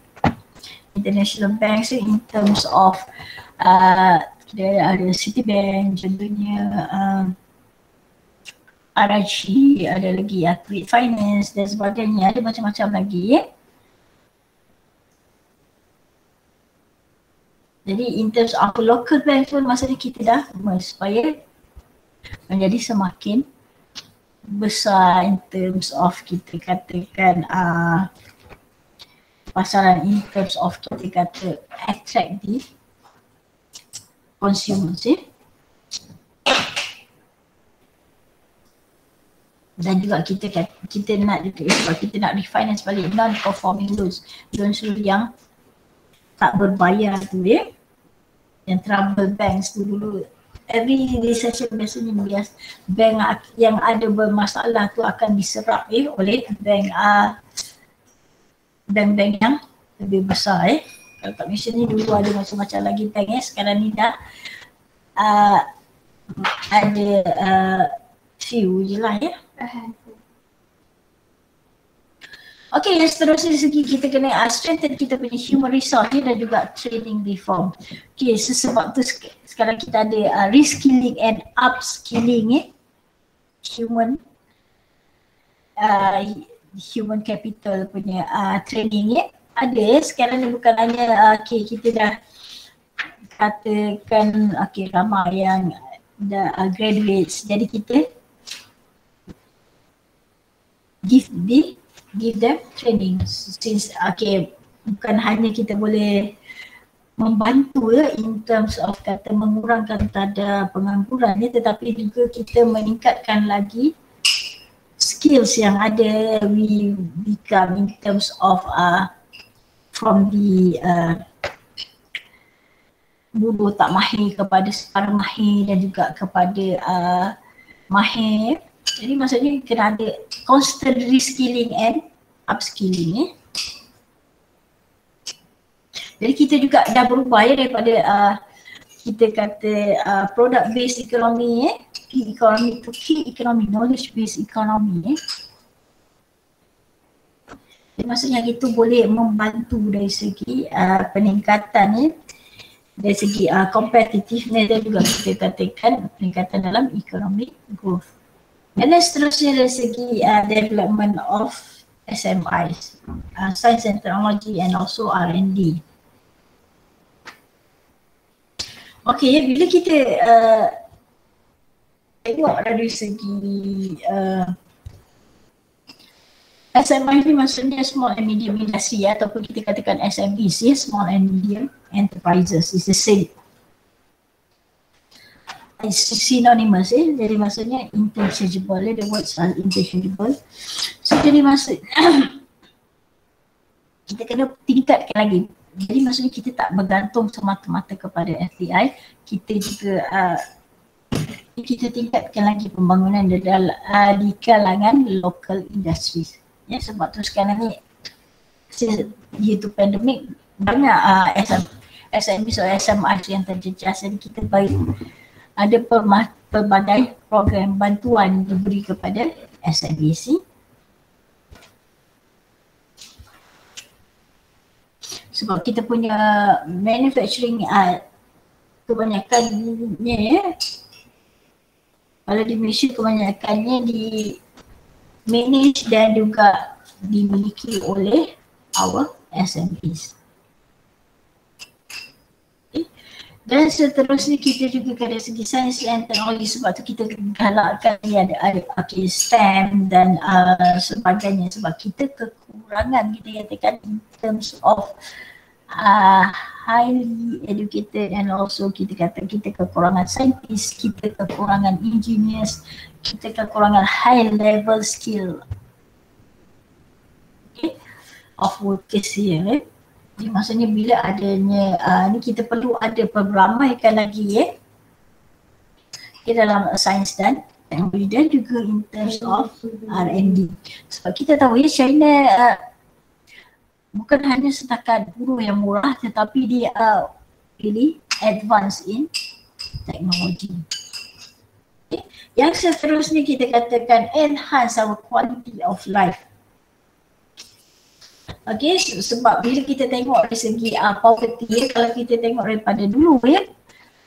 international banks in terms of uh, ada Citibank contohnya uh, RRG, ada lagi Acquit Finance dan sebagainya, ada macam-macam lagi ya. Jadi in terms of local bank pun masa ni kita dah supaya menjadi semakin besar in terms of kita katakan uh, pasaran in terms of kita kata attract the consumers eh. Dan juga kita kita nak juga sebab kita nak refinance balik non-performing loans. Loans yang tak berbayar tu eh. Yang trouble banks tu dulu every recession biasanya bias bank yang ada bermasalah tu akan diserap eh oleh bank uh, bank-bank yang lebih besar eh. Kalau kat Malaysia ni dulu ada macam-macam lagi bank eh. Sekarang ni dah uh, ada uh, few je lah ya. Okay, yang seterusnya dari segi kita kena uh, strengthen kita punya human resource ni dan juga training reform. Okay, sebab tu sekarang kita ada uh, reskilling and upskilling eh. Human uh, human capital punya uh, training ya ada sekarang ni bukan hanya uh, okay, kita dah katakan okay, ramai yang dah uh, graduates jadi kita give the give them training since okay bukan hanya kita boleh membantu ya in terms of kata mengurangkan tanda pengangguran ya tetapi juga kita meningkatkan lagi skills yang ada we become in terms of uh, from the uh, budu tak mahir kepada separa mahir dan juga kepada uh, mahir. Jadi maksudnya kena ada constant reskilling and upskilling eh. Jadi kita juga dah berubah ya daripada uh, kita kata uh, product based economy eh key economy to key economy, knowledge based economy eh. Jadi maksudnya itu boleh membantu dari segi uh, peningkatan eh, dari segi uh, competitiveness dan juga kita katakan peningkatan dalam economic growth. Dan then seterusnya dari segi uh, development of SMIs, uh, Science and Technology and also R&D. Okay, bila kita uh, tengok dari segi uh, SMI ni maksudnya small and medium industry ya, ataupun kita katakan SMEs ya, small and medium enterprises is the same. Synonymous eh, jadi maksudnya interchangeable the words are interchangeable. So jadi maksud kita kena tingkatkan lagi. Jadi maksudnya kita tak bergantung semata-mata kepada FDI, kita juga uh, kita tingkatkan lagi pembangunan di, uh, di kalangan local industries. Ya sebab tu sekarang ni due to pandemic banyak uh, SM, SMB atau SMA yang terjejas jadi kita baik ada pelbagai program bantuan diberi kepada SMBC sebab kita punya manufacturing uh, kebanyakannya ya kalau di Malaysia kebanyakannya di manage dan juga dimiliki oleh our SMEs. Dan seterusnya kita juga dari segi sains dan teknologi sebab tu kita galakkan ni ada, ada okay, STEM dan uh, sebagainya sebab kita kekurangan kita katakan in terms of uh, highly educated and also kita kata kita kekurangan scientist, kita kekurangan engineers, kita kekurangan high level skill okay, of workers here. Eh. Jadi maksudnya bila adanya uh, ni kita perlu ada peramaikan lagi eh okay, dalam sains dan teknologi dan juga in terms of R&D. Sebab kita tahu ya China uh, bukan hanya setakat buruh yang murah tetapi dia uh, really advance in teknologi. Yang seterusnya kita katakan enhance our quality of life. Okay, sebab bila kita tengok dari segi uh, poverty ya, kalau kita tengok daripada dulu ya,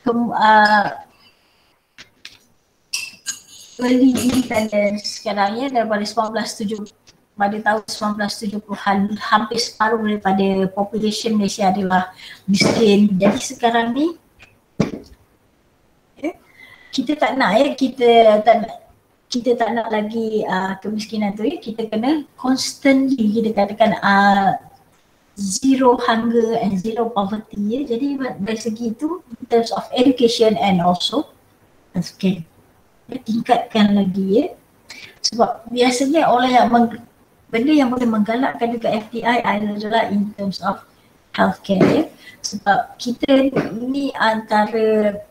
ke, uh, early independence sekarang ya daripada 1970 pada tahun 1970-an hampir separuh daripada population Malaysia adalah miskin. Jadi sekarang ni kita tak nak ya kita tak nak kita tak nak lagi uh, kemiskinan tu ya kita kena constantly kita katakan uh, zero hunger and zero poverty ya. Jadi dari segi itu in terms of education and also ya, tingkatkan lagi ya. Sebab biasanya oleh yang meng, benda yang boleh menggalakkan juga FDI adalah in terms of healthcare ya. Sebab kita ni antara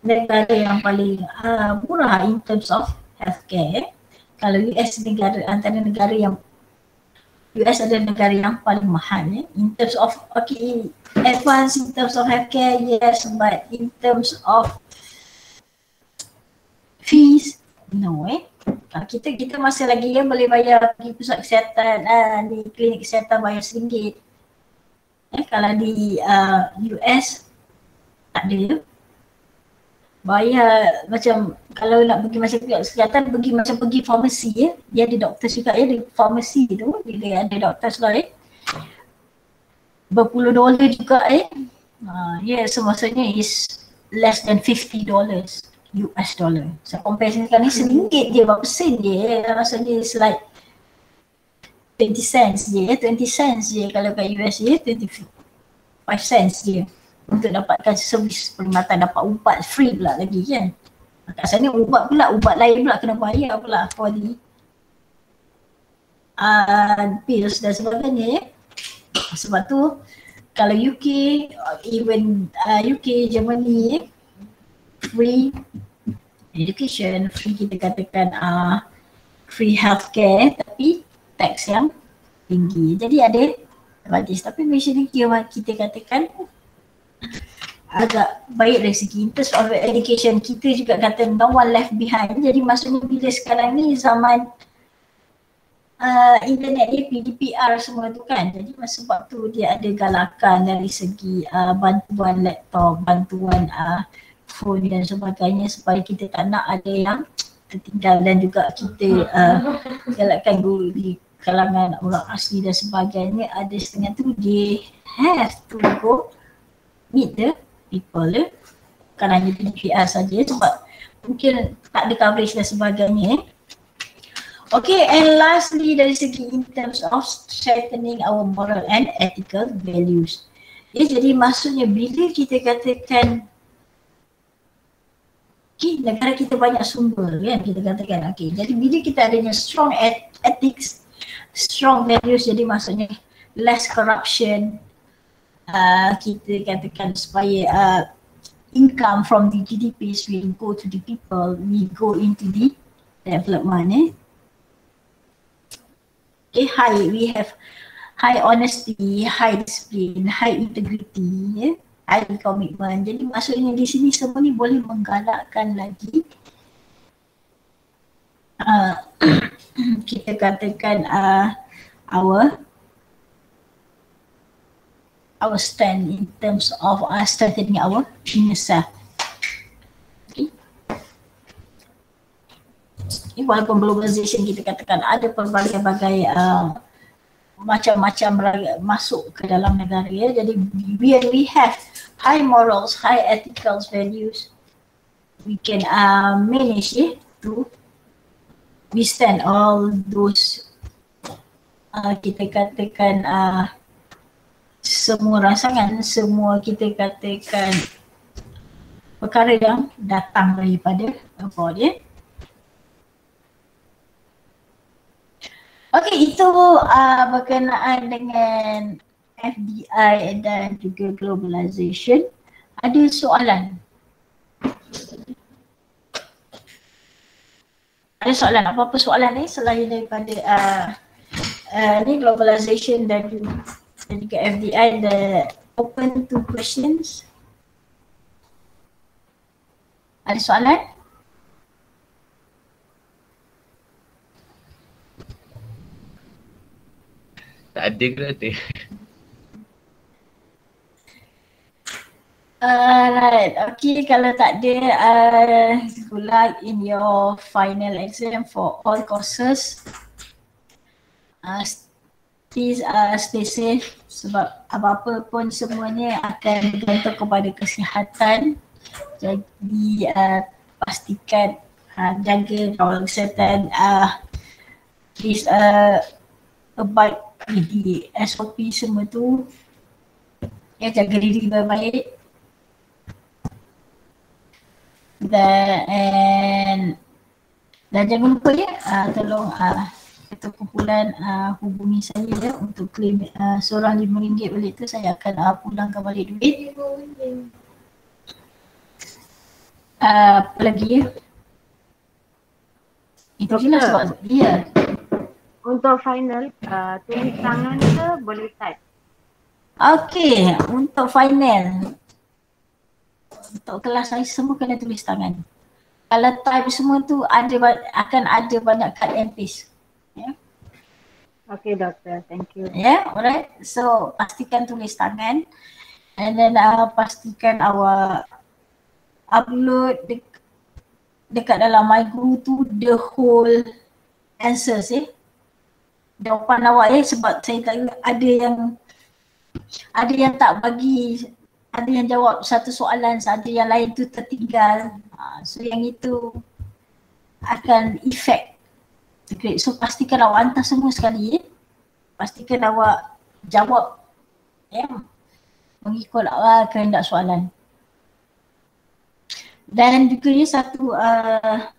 negara yang paling uh, murah in terms of healthcare. Kalau US negara antara negara yang US adalah negara yang paling mahal ya. In terms of okay, advance in terms of healthcare yes, but in terms of fees no eh. Kalau kita kita masih lagi ya boleh bayar pergi pusat kesihatan uh, di klinik kesihatan bayar RM1. Eh, kalau di uh, US tak ada bayar macam kalau nak pergi macam pihak kesihatan pergi macam pergi farmasi ya. Dia ada doktor juga ya. Di farmasi tu dia ada doktor juga eh berpuluh dolar juga eh uh, ya yeah, so maksudnya is less than 50 dollars US dollar. So compare sekarang ni seringgit je berapa sen je eh maksudnya is like 20 cents je 20 cents je kalau kat US je 25 cents je untuk dapatkan servis perkhidmatan dapat ubat free pula lagi kan. Kat sana ubat pula, ubat lain pula kena bayar pula for the uh, pills dan sebagainya ya. Sebab tu kalau UK, even uh, UK, Germany free education, free kita katakan uh, free healthcare tapi tax yang tinggi. Jadi ada advantage tapi Malaysia ni kita katakan agak baik dari segi in terms of education. Kita juga kata no one left behind. Jadi maksudnya bila sekarang ni zaman uh, internet ni PDPR semua tu kan. Jadi masa sebab tu dia ada galakan dari segi uh, bantuan laptop bantuan uh, phone dan sebagainya supaya kita tak nak ada yang tertinggal dan juga. Kita uh, galakkan guru di kalangan orang asli dan sebagainya ada setengah tu dia have to go meet the people eh. Bukan hanya PDPR saja sebab mungkin tak ada coverage dan sebagainya eh. Okay and lastly dari segi in terms of strengthening our moral and ethical values. Ya, jadi maksudnya bila kita katakan okay, negara kita banyak sumber kan kita katakan okay. Jadi bila kita adanya strong ethics, strong values jadi maksudnya less corruption, uh, kita katakan supaya uh, income from the GDP will go to the people, we go into the development. Eh? Okay, high, we have high honesty, high discipline, high integrity, eh? high commitment. Jadi maksudnya di sini semua ni boleh menggalakkan lagi uh, kita katakan uh, our our stand in terms of uh, strengthening our inner self. Okay. Walaupun globalization kita katakan ada pelbagai-bagai uh, macam-macam masuk ke dalam negara ya. Jadi when we have high morals, high ethical values, we can uh, manage yeah, to withstand all those uh, kita katakan uh, semua rangsangan, semua kita katakan perkara yang datang daripada apa dia. Okey, itu uh, berkenaan dengan FDI dan juga globalization. Ada soalan? Ada soalan? Apa-apa soalan ni selain daripada uh, uh, ni globalization dan juga dan juga FDI the open to questions. Ada soalan? Tak ada ke ada? Uh, right, okay kalau tak ada, uh, good luck in your final exam for all courses. Uh, please uh, stay safe sebab apa-apa pun semuanya akan bergantung kepada kesihatan. Jadi uh, pastikan uh, jaga kawal kesihatan uh, please uh, abide the SOP semua tu. Ya jaga diri baik-baik. Dan and, dan jangan lupa ya uh, tolong uh, atau kumpulan uh, hubungi saya ya untuk claim uh, seorang RM5 balik tu saya akan uh, pulangkan balik duit. Uh, apa lagi ya? Itu je lah sebab dia. Untuk final, uh, tulis tangan ke boleh type? Okay, untuk final. Untuk kelas saya semua kena tulis tangan. Kalau type semua tu ada akan ada banyak cut and paste. Okay, doctor. Thank you. Yeah, alright. So, pastikan tulis tangan. And then uh, pastikan awak upload dek- dekat dalam my guru tu the whole answers eh. Jawapan awak eh sebab saya tak ada yang ada yang tak bagi ada yang jawab satu soalan, ada yang lain tu tertinggal. Uh, so yang itu akan effect Great. So pastikan awak hantar semua sekali ya. Pastikan awak jawab ya. Mengikut awak kehendak soalan. Dan juga ni satu uh,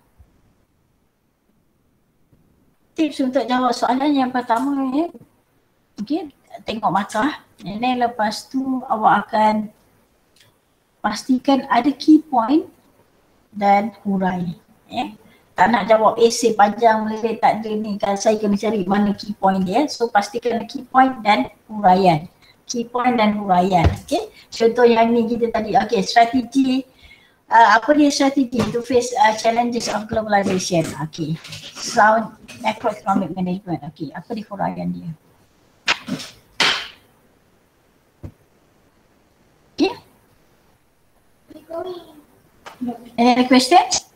tips untuk jawab soalan yang pertama ya. Okay, tengok. And then lepas tu awak akan pastikan ada key point dan hurai. Ya tak nak jawab esay panjang melirik tak ada ni kan saya kena cari mana key point dia so pastikan key point dan huraian key point dan huraian. Okay. Contoh yang ni kita tadi. Okay, strategi. Uh, apa dia strategi to face uh, challenges of globalization? Okay. Sound macroeconomic management. Okay, apa dia huraian dia? Okay. Any questions?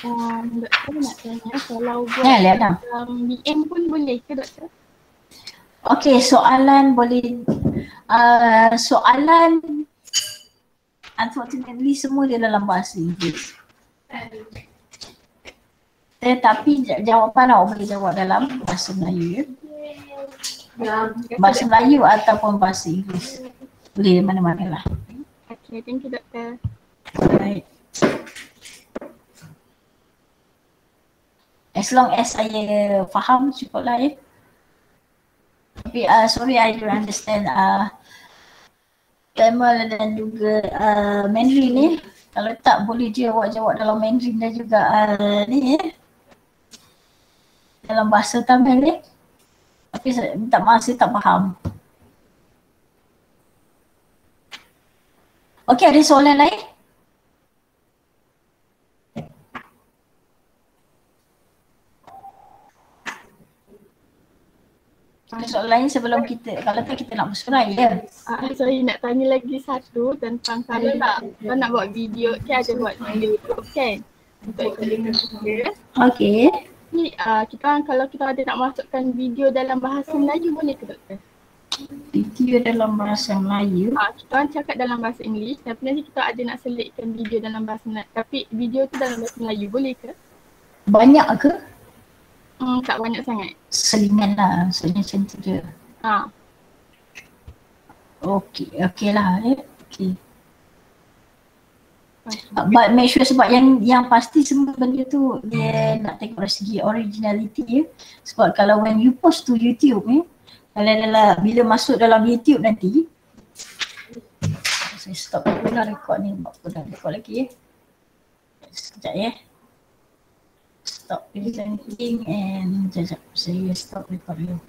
Um, doktor nak tanya kalau buat Ya, lihat dah. um, BM pun boleh ke doktor? Okey, soalan boleh uh, soalan unfortunately semua dia dalam bahasa Inggeris. Tetapi ja- jawapan awak boleh jawab dalam bahasa Melayu ya. Bahasa Melayu ataupun bahasa Inggeris. Boleh mana-mana lah. Okay, thank you doktor. Right. As long as saya faham cukuplah ya. Tapi uh, sorry I don't understand uh, Tamil dan juga uh, Mandarin ni. Kalau tak boleh je awak jawab dalam Mandarin dan juga uh, ni ya. Dalam bahasa Tamil ni. Tapi saya minta maaf saya tak faham. Okey ada soalan lain? Ada soalan lain sebelum kita, kalau tak kita nak bersurai ya. Uh, sorry nak tanya lagi satu tentang kalau nak kalau nak buat video kan ada buat YouTube kan untuk kita. Okey. Ni uh, kita orang kalau kita ada nak masukkan video dalam bahasa Melayu boleh ke doktor? Video dalam bahasa Melayu. Ah, kita orang cakap dalam bahasa Inggeris tapi nanti kita ada nak selitkan video dalam bahasa Melayu. Tapi video tu dalam bahasa Melayu boleh ke? Banyak ke? Hmm, tak banyak sangat. Selingan lah. Selingan macam tu je. Ah, Okey. Okey lah eh. Okey. But make sure sebab yang yang pasti semua benda tu dia nak tengok dari segi originality ya. Sebab kalau when you post to YouTube ni, kalau dalam bila masuk dalam YouTube nanti saya stop dulu lah record ni, buat aku dah record lagi ya. Sekejap ya. Stop presenting and sekejap saya stop record dulu.